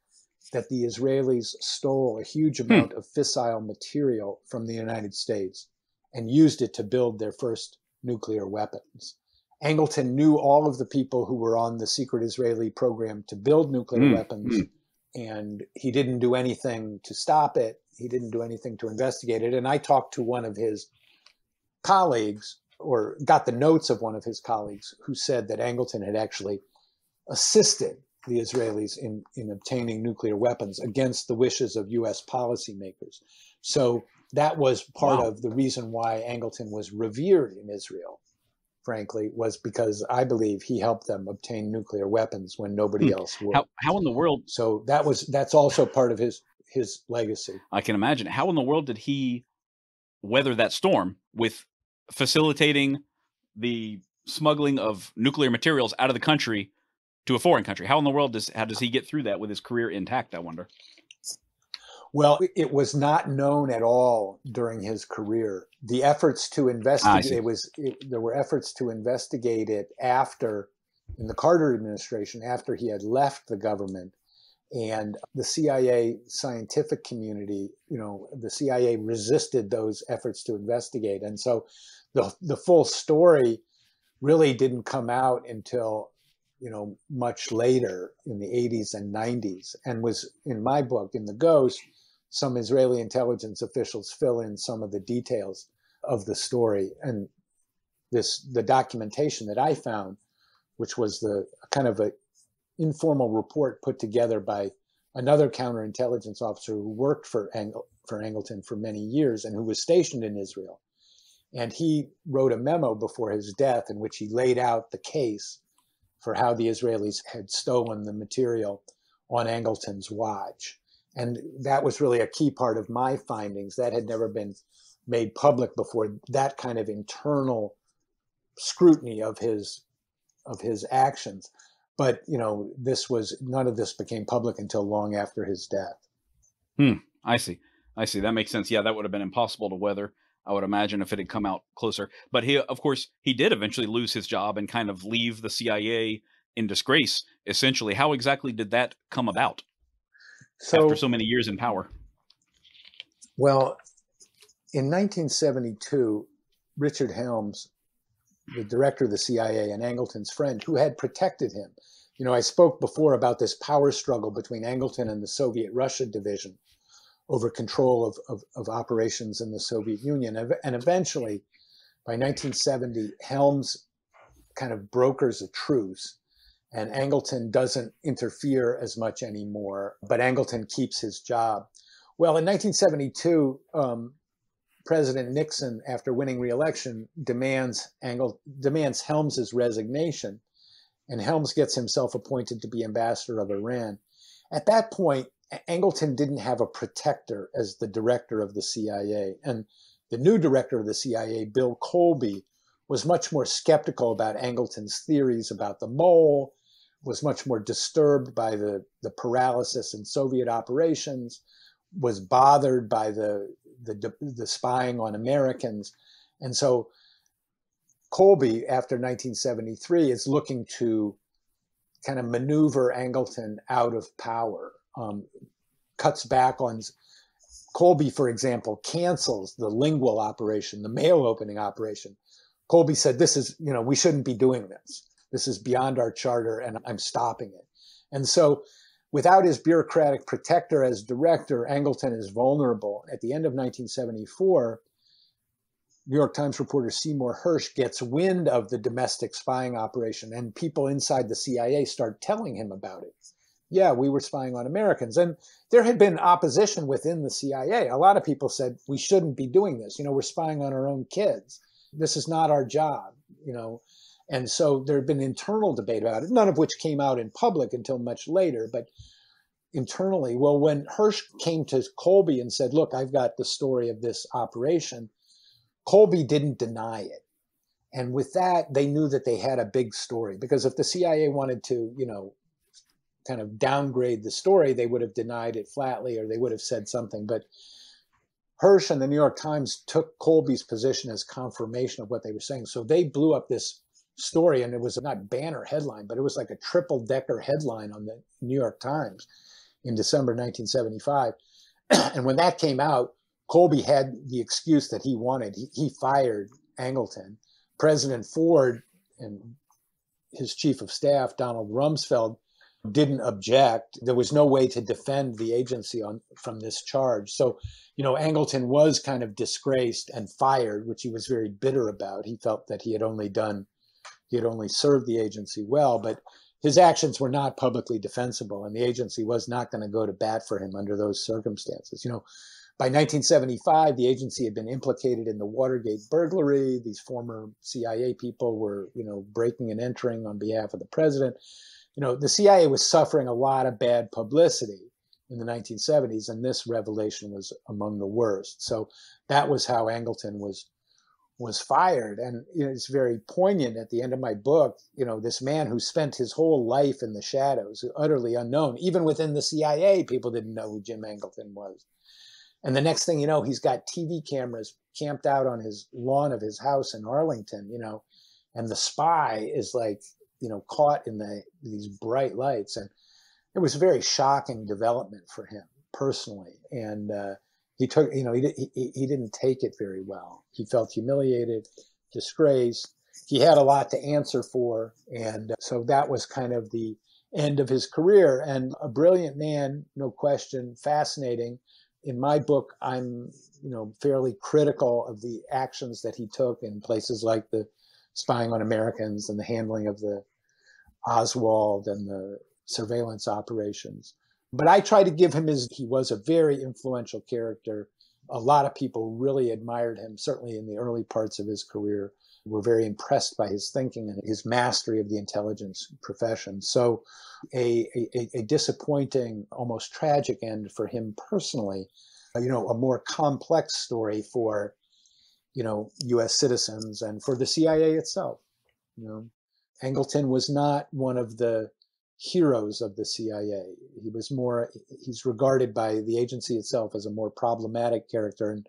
that the Israelis stole a huge hmm. amount hmm. of fissile material from the United States and used it to build their first nuclear weapons. Angleton knew all of the people who were on the secret Israeli program to build nuclear mm, weapons, mm. and he didn't do anything to stop it. He didn't do anything to investigate it. And I talked to one of his colleagues, or got the notes of one of his colleagues, who said that Angleton had actually assisted the Israelis in, in obtaining nuclear weapons against the wishes of U.S. policymakers. So that was part wow. of the reason why Angleton was revered in Israel frankly, was because I believe he helped them obtain nuclear weapons when nobody hmm. else would. How, how in the world? So that was that's also part of his his legacy. I can imagine. How in the world did he weather that storm with facilitating the smuggling of nuclear materials out of the country to a foreign country? How in the world does how does he get through that with his career intact? I wonder. Well, it was not known at all during his career. The efforts to investigate ah, it was it, there were efforts to investigate it after in the Carter administration after he had left the government and the CIA scientific community, you know, the CIA resisted those efforts to investigate. And so the the full story really didn't come out until you know much later in the 80s and 90s and was in my book in the ghost some Israeli intelligence officials fill in some of the details of the story. And this the documentation that I found, which was the kind of a informal report put together by another counterintelligence officer who worked for for Angleton for many years and who was stationed in Israel. And he wrote a memo before his death in which he laid out the case for how the Israelis had stolen the material on Angleton's watch. And that was really a key part of my findings. That had never been made public before. That kind of internal scrutiny of his of his actions. But you know, this was none of this became public until long after his death. Hmm. I see. I see. That makes sense. Yeah, that would have been impossible to weather. I would imagine if it had come out closer. But he, of course, he did eventually lose his job and kind of leave the CIA in disgrace. Essentially, how exactly did that come about? so, after so many years in power? Well, in 1972, Richard Helms, the director of the CIA and Angleton's friend, who had protected him, you know, I spoke before about this power struggle between Angleton and the Soviet Russia division over control of, of, of operations in the Soviet Union. And eventually, by 1970, Helms kind of brokers a truce and Angleton doesn't interfere as much anymore, but Angleton keeps his job. Well, in 1972, um, President Nixon, after winning re-election, demands Angle, demands Helms's resignation, and Helms gets himself appointed to be ambassador of Iran. At that point, Angleton didn't have a protector as the director of the CIA, and the new director of the CIA, Bill Colby, was much more skeptical about Angleton's theories about the mole was much more disturbed by the, the paralysis in Soviet operations, was bothered by the, the, the spying on Americans. And so Colby, after 1973, is looking to kind of maneuver Angleton out of power, um, cuts back on. Colby, for example, cancels the lingual operation, the mail opening operation. Colby said, This is, you know, we shouldn't be doing this. This is beyond our charter and I'm stopping it. And so without his bureaucratic protector as director, Angleton is vulnerable. At the end of 1974, New York Times reporter Seymour Hersh gets wind of the domestic spying operation, and people inside the CIA start telling him about it. Yeah, we were spying on Americans. And there had been opposition within the CIA. A lot of people said, we shouldn't be doing this. You know, we're spying on our own kids. This is not our job. You know, and so there had been internal debate about it, none of which came out in public until much later. But internally, well, when Hersh came to Colby and said, Look, I've got the story of this operation, Colby didn't deny it. And with that, they knew that they had a big story because if the CIA wanted to, you know, kind of downgrade the story, they would have denied it flatly or they would have said something. But Hersh and the New York Times took Colby's position as confirmation of what they were saying. So they blew up this story, and it was not banner headline, but it was like a triple decker headline on the New York Times in December 1975. [CLEARS THROAT] and when that came out, Colby had the excuse that he wanted. He, he fired Angleton. President Ford and his chief of staff, Donald Rumsfeld, didn't object. There was no way to defend the agency on from this charge. So, you know, Angleton was kind of disgraced and fired, which he was very bitter about. He felt that he had only done, he had only served the agency well, but his actions were not publicly defensible, and the agency was not going to go to bat for him under those circumstances. You know, by 1975, the agency had been implicated in the Watergate burglary. These former CIA people were, you know, breaking and entering on behalf of the president you know, the CIA was suffering a lot of bad publicity in the 1970s, and this revelation was among the worst. So that was how Angleton was was fired, and you know, it's very poignant at the end of my book. You know, this man who spent his whole life in the shadows, utterly unknown, even within the CIA, people didn't know who Jim Angleton was. And the next thing you know, he's got TV cameras camped out on his lawn of his house in Arlington. You know, and the spy is like you know, caught in the, these bright lights. And it was a very shocking development for him personally. And uh, he took, you know, he, he, he didn't take it very well. He felt humiliated, disgraced. He had a lot to answer for. And so that was kind of the end of his career. And a brilliant man, no question, fascinating. In my book, I'm, you know, fairly critical of the actions that he took in places like the spying on Americans and the handling of the Oswald and the surveillance operations. But I try to give him his, he was a very influential character. A lot of people really admired him, certainly in the early parts of his career, were very impressed by his thinking and his mastery of the intelligence profession. So, a, a, a disappointing, almost tragic end for him personally. You know, a more complex story for, you know, U.S. citizens and for the CIA itself. You know. Angleton was not one of the heroes of the CIA. He was more, he's regarded by the agency itself as a more problematic character and,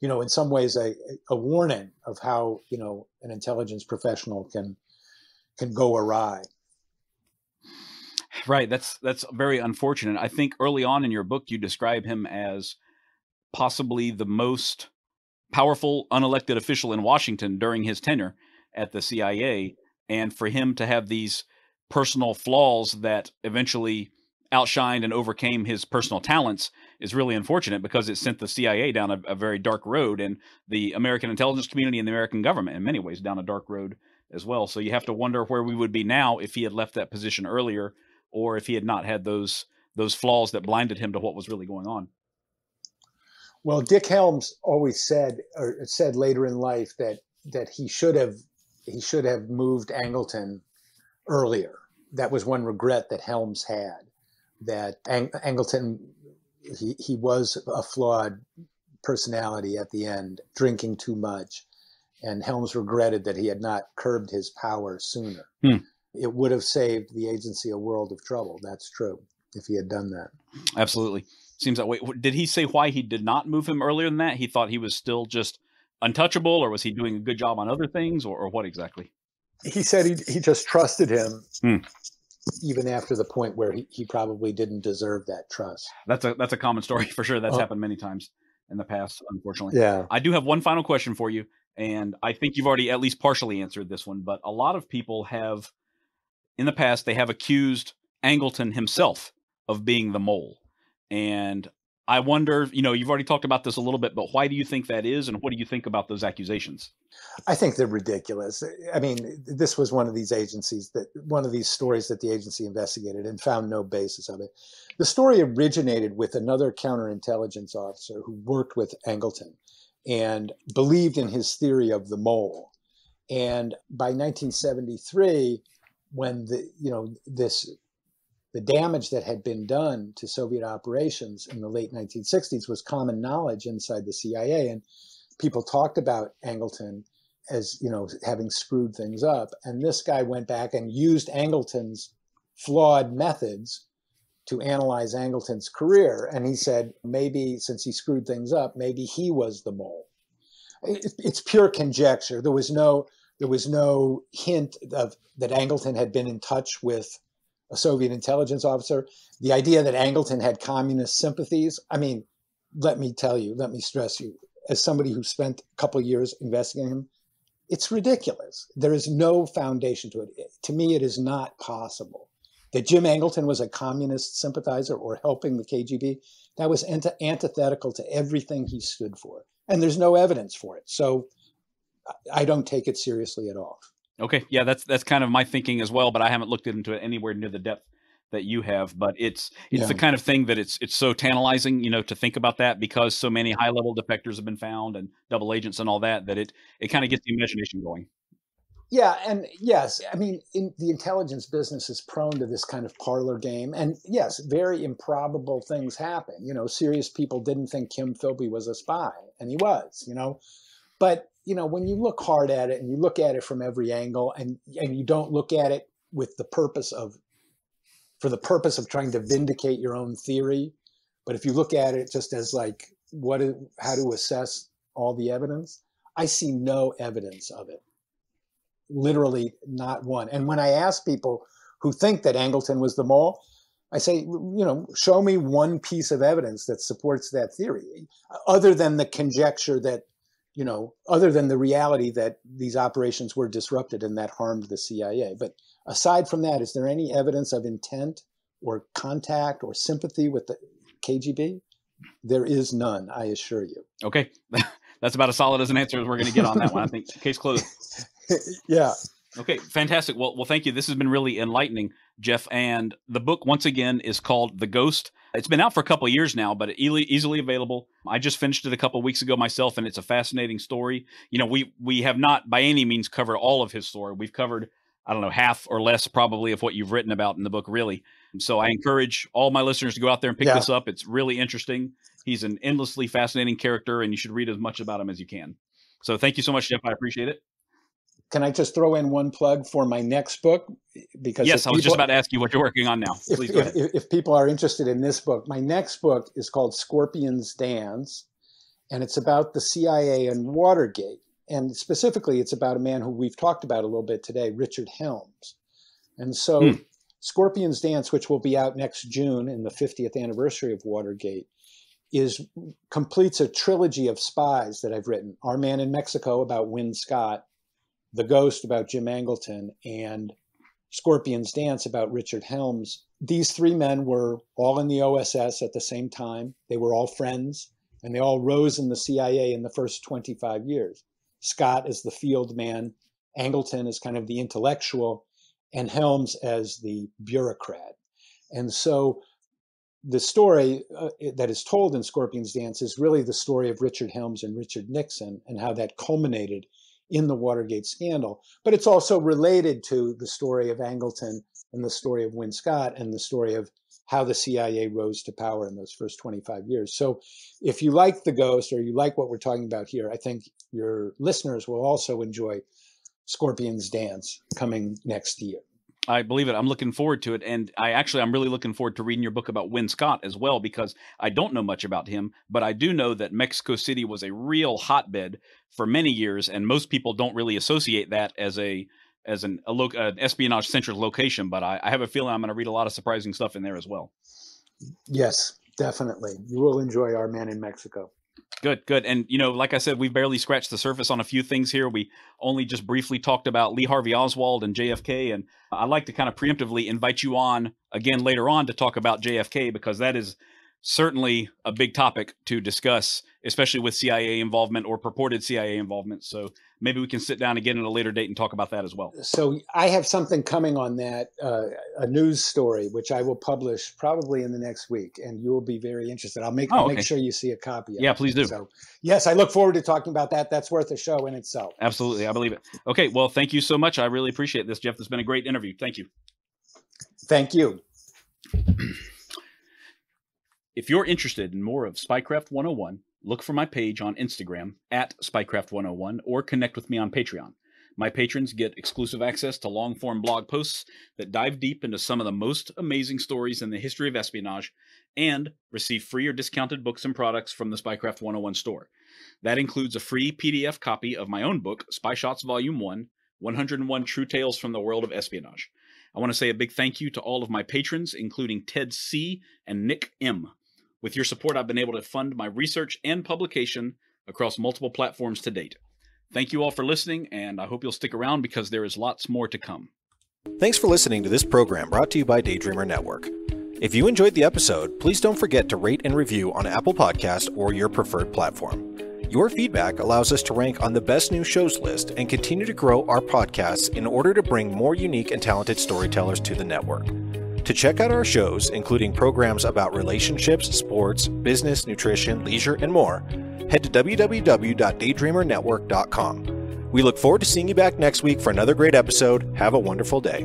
you know, in some ways a, a warning of how, you know, an intelligence professional can, can go awry. Right. That's, that's very unfortunate. I think early on in your book, you describe him as possibly the most powerful unelected official in Washington during his tenure at the CIA and for him to have these personal flaws that eventually outshined and overcame his personal talents is really unfortunate because it sent the CIA down a, a, very dark road and the American intelligence community and the American government in many ways down a dark road as well. So you have to wonder where we would be now if he had left that position earlier or if he had not had those those flaws that blinded him to what was really going on. Well, Dick Helms always said or said later in life that that he should have he should have moved Angleton earlier. That was one regret that Helms had. That Ang- Angleton, he, he was a flawed personality at the end, drinking too much. And Helms regretted that he had not curbed his power sooner. Hmm. It would have saved the agency a world of trouble. That's true if he had done that. Absolutely. Seems that way. Did he say why he did not move him earlier than that? He thought he was still just untouchable, or was he doing a good job on other things, or, or what exactly? He said he he just trusted him, hmm. even after the point where he, he probably didn't deserve that trust. That's a that's a common story [LAUGHS] for sure. That's oh. happened many times in the past, unfortunately. Yeah. I do have one final question for you, and I think you've already at least partially answered this one. But a lot of people have, in the past, they have accused Angleton himself of being the mole, and I wonder, you know, you've already talked about this a little bit, but why do you think that is, and what do you think about those accusations? I think they're ridiculous. I mean, this was one of these agencies that one of these stories that the agency investigated and found no basis of it. The story originated with another counterintelligence officer who worked with Angleton and believed in his theory of the mole. And by 1973, when the you know this the damage that had been done to Soviet operations in the late 1960s was common knowledge inside the CIA. And people talked about Angleton as, you know, having screwed things up. And this guy went back and used Angleton's flawed methods to analyze Angleton's career. And he said, maybe since he screwed things up, maybe he was the mole. It's pure conjecture. There was no There was no hint of that Angleton had been in touch with a Soviet intelligence officer. The idea that Angleton had communist sympathies. I mean, let me tell you, let me stress you, as somebody who spent a couple years investigating him, it's ridiculous. There is no foundation to it. To me, it is not possible that Jim Angleton was a communist sympathizer or helping the KGB. That was antithetical to everything he stood for. And there's no evidence for it. So I don't take it seriously at all. Okay, yeah, that's that's kind of my thinking as well, but I haven't looked into it anywhere near the depth that you have. But it's it's yeah. the kind of thing that it's it's so tantalizing, you know, to think about that because so many high level defectors have been found and double agents and all that that it it kind of gets the imagination going. Yeah, and yes, I mean, in, the intelligence business is prone to this kind of parlor game, and yes, very improbable things happen. You know, serious people didn't think Kim Philby was a spy, and he was. You know, but you know, when you look hard at it and you look at it from every angle and and you don't look at it with the purpose of for the purpose of trying to vindicate your own theory, but if you look at it just as like what is, how to assess all the evidence, I see no evidence of it. Literally not one. And when I ask people who think that Angleton was the mole, I say, you know, show me one piece of evidence that supports that theory, other than the conjecture that you know, other than the reality that these operations were disrupted and that harmed the CIA. But aside from that, is there any evidence of intent or contact or sympathy with the KGB? There is none, I assure you. Okay. [LAUGHS] That's about as solid as an answer as we're going to get on that one. I think case closed. [LAUGHS] yeah. Okay, fantastic. Well, well, thank you. This has been really enlightening, Jeff. And the book, once again, is called The Ghost it's been out for a couple years now, but easily, easily available. I just finished it a couple weeks ago myself, and it's a fascinating story. You know, we we have not by any means covered all of his story. We've covered I don't know half or less probably of what you've written about in the book, really. So I encourage all my listeners to go out there and pick yeah. this up. It's really interesting. He's an endlessly fascinating character, and you should read as much about him as you can. So thank you so much, Jeff. I appreciate it can I just throw in one plug for my next book? Because yes, I was just about to ask you what you're working on now. Please if, if, if, people are interested in this book, my next book is called Scorpions Dance, and it's about the CIA and Watergate. And specifically, it's about a man who we've talked about a little bit today, Richard Helms. And so, hmm. Scorpions Dance, which will be out next June in the 50th anniversary of Watergate, is completes a trilogy of spies that I've written. Our Man in Mexico about Win Scott, the Ghost about Jim Angleton and Scorpion's Dance about Richard Helms. These three men were all in the OSS at the same time. They were all friends, and they all rose in the CIA in the first 25 years. Scott as the field man, Angleton as kind of the intellectual, and Helms as the bureaucrat. And so the story uh, that is told in Scorpion's Dance is really the story of Richard Helms and Richard Nixon and how that culminated in the Watergate scandal. But it's also related to the story of Angleton and the story of Win Scott and the story of how the CIA rose to power in those first 25 years. So if you like The Ghost or you like what we're talking about here, I think your listeners will also enjoy Scorpion's Dance coming next year. I believe it. I'm looking forward to it, and I actually I'm really looking forward to reading your book about Win Scott as well because I don't know much about him, but I do know that Mexico City was a real hotbed for many years, and most people don't really associate that as a as an a lo- an espionage centric location. But I, I have a feeling I'm going to read a lot of surprising stuff in there as well. Yes, definitely. You will enjoy Our Man in Mexico. Good, good. And, you know, like I said, we've barely scratched the surface on a few things here. We only just briefly talked about Lee Harvey Oswald and JFK. And I'd like to kind of preemptively invite you on again later on to talk about JFK because that is certainly a big topic to discuss, especially with CIA involvement or purported CIA involvement. So maybe we can sit down again at a later date and talk about that as well. So I have something coming on that, uh, a news story, which I will publish probably in the next week, and you will be very interested. I'll make, oh, okay. make sure you see a copy. yeah, please do. So yes, I look forward to talking about that. That's worth a show in itself. Absolutely, I believe it. Okay, well, thank you so much. I really appreciate this, Jeff. This has been a great interview. Thank you. Thank you. If you're interested in more of Spycraft 101, look for my page on Instagram at Spycraft101 or connect with me on Patreon. My patrons get exclusive access to long form blog posts that dive deep into some of the most amazing stories in the history of espionage and receive free or discounted books and products from the Spycraft 101 store. That includes a free PDF copy of my own book, Spy Shots Volume 1, 101 True Tales from the World of Espionage. I want to say a big thank you to all of my patrons, including Ted C. and Nick M. With your support, I've been able to fund my research and publication across multiple platforms to date. Thank you all for listening, and I hope you'll stick around because there is lots more to come. Thanks for listening to this program brought to you by Daydreamer Network. If you enjoyed the episode, please don't forget to rate and review on Apple Podcast or your preferred platform. Your feedback allows us to rank on the best new shows list and continue to grow our podcasts in order to bring more unique and talented storytellers to the network. To check out our shows, including programs about relationships, sports, business, nutrition, leisure, and more, head to www.daydreamernetwork.com. We look forward to seeing you back next week for another great episode. Have a wonderful day.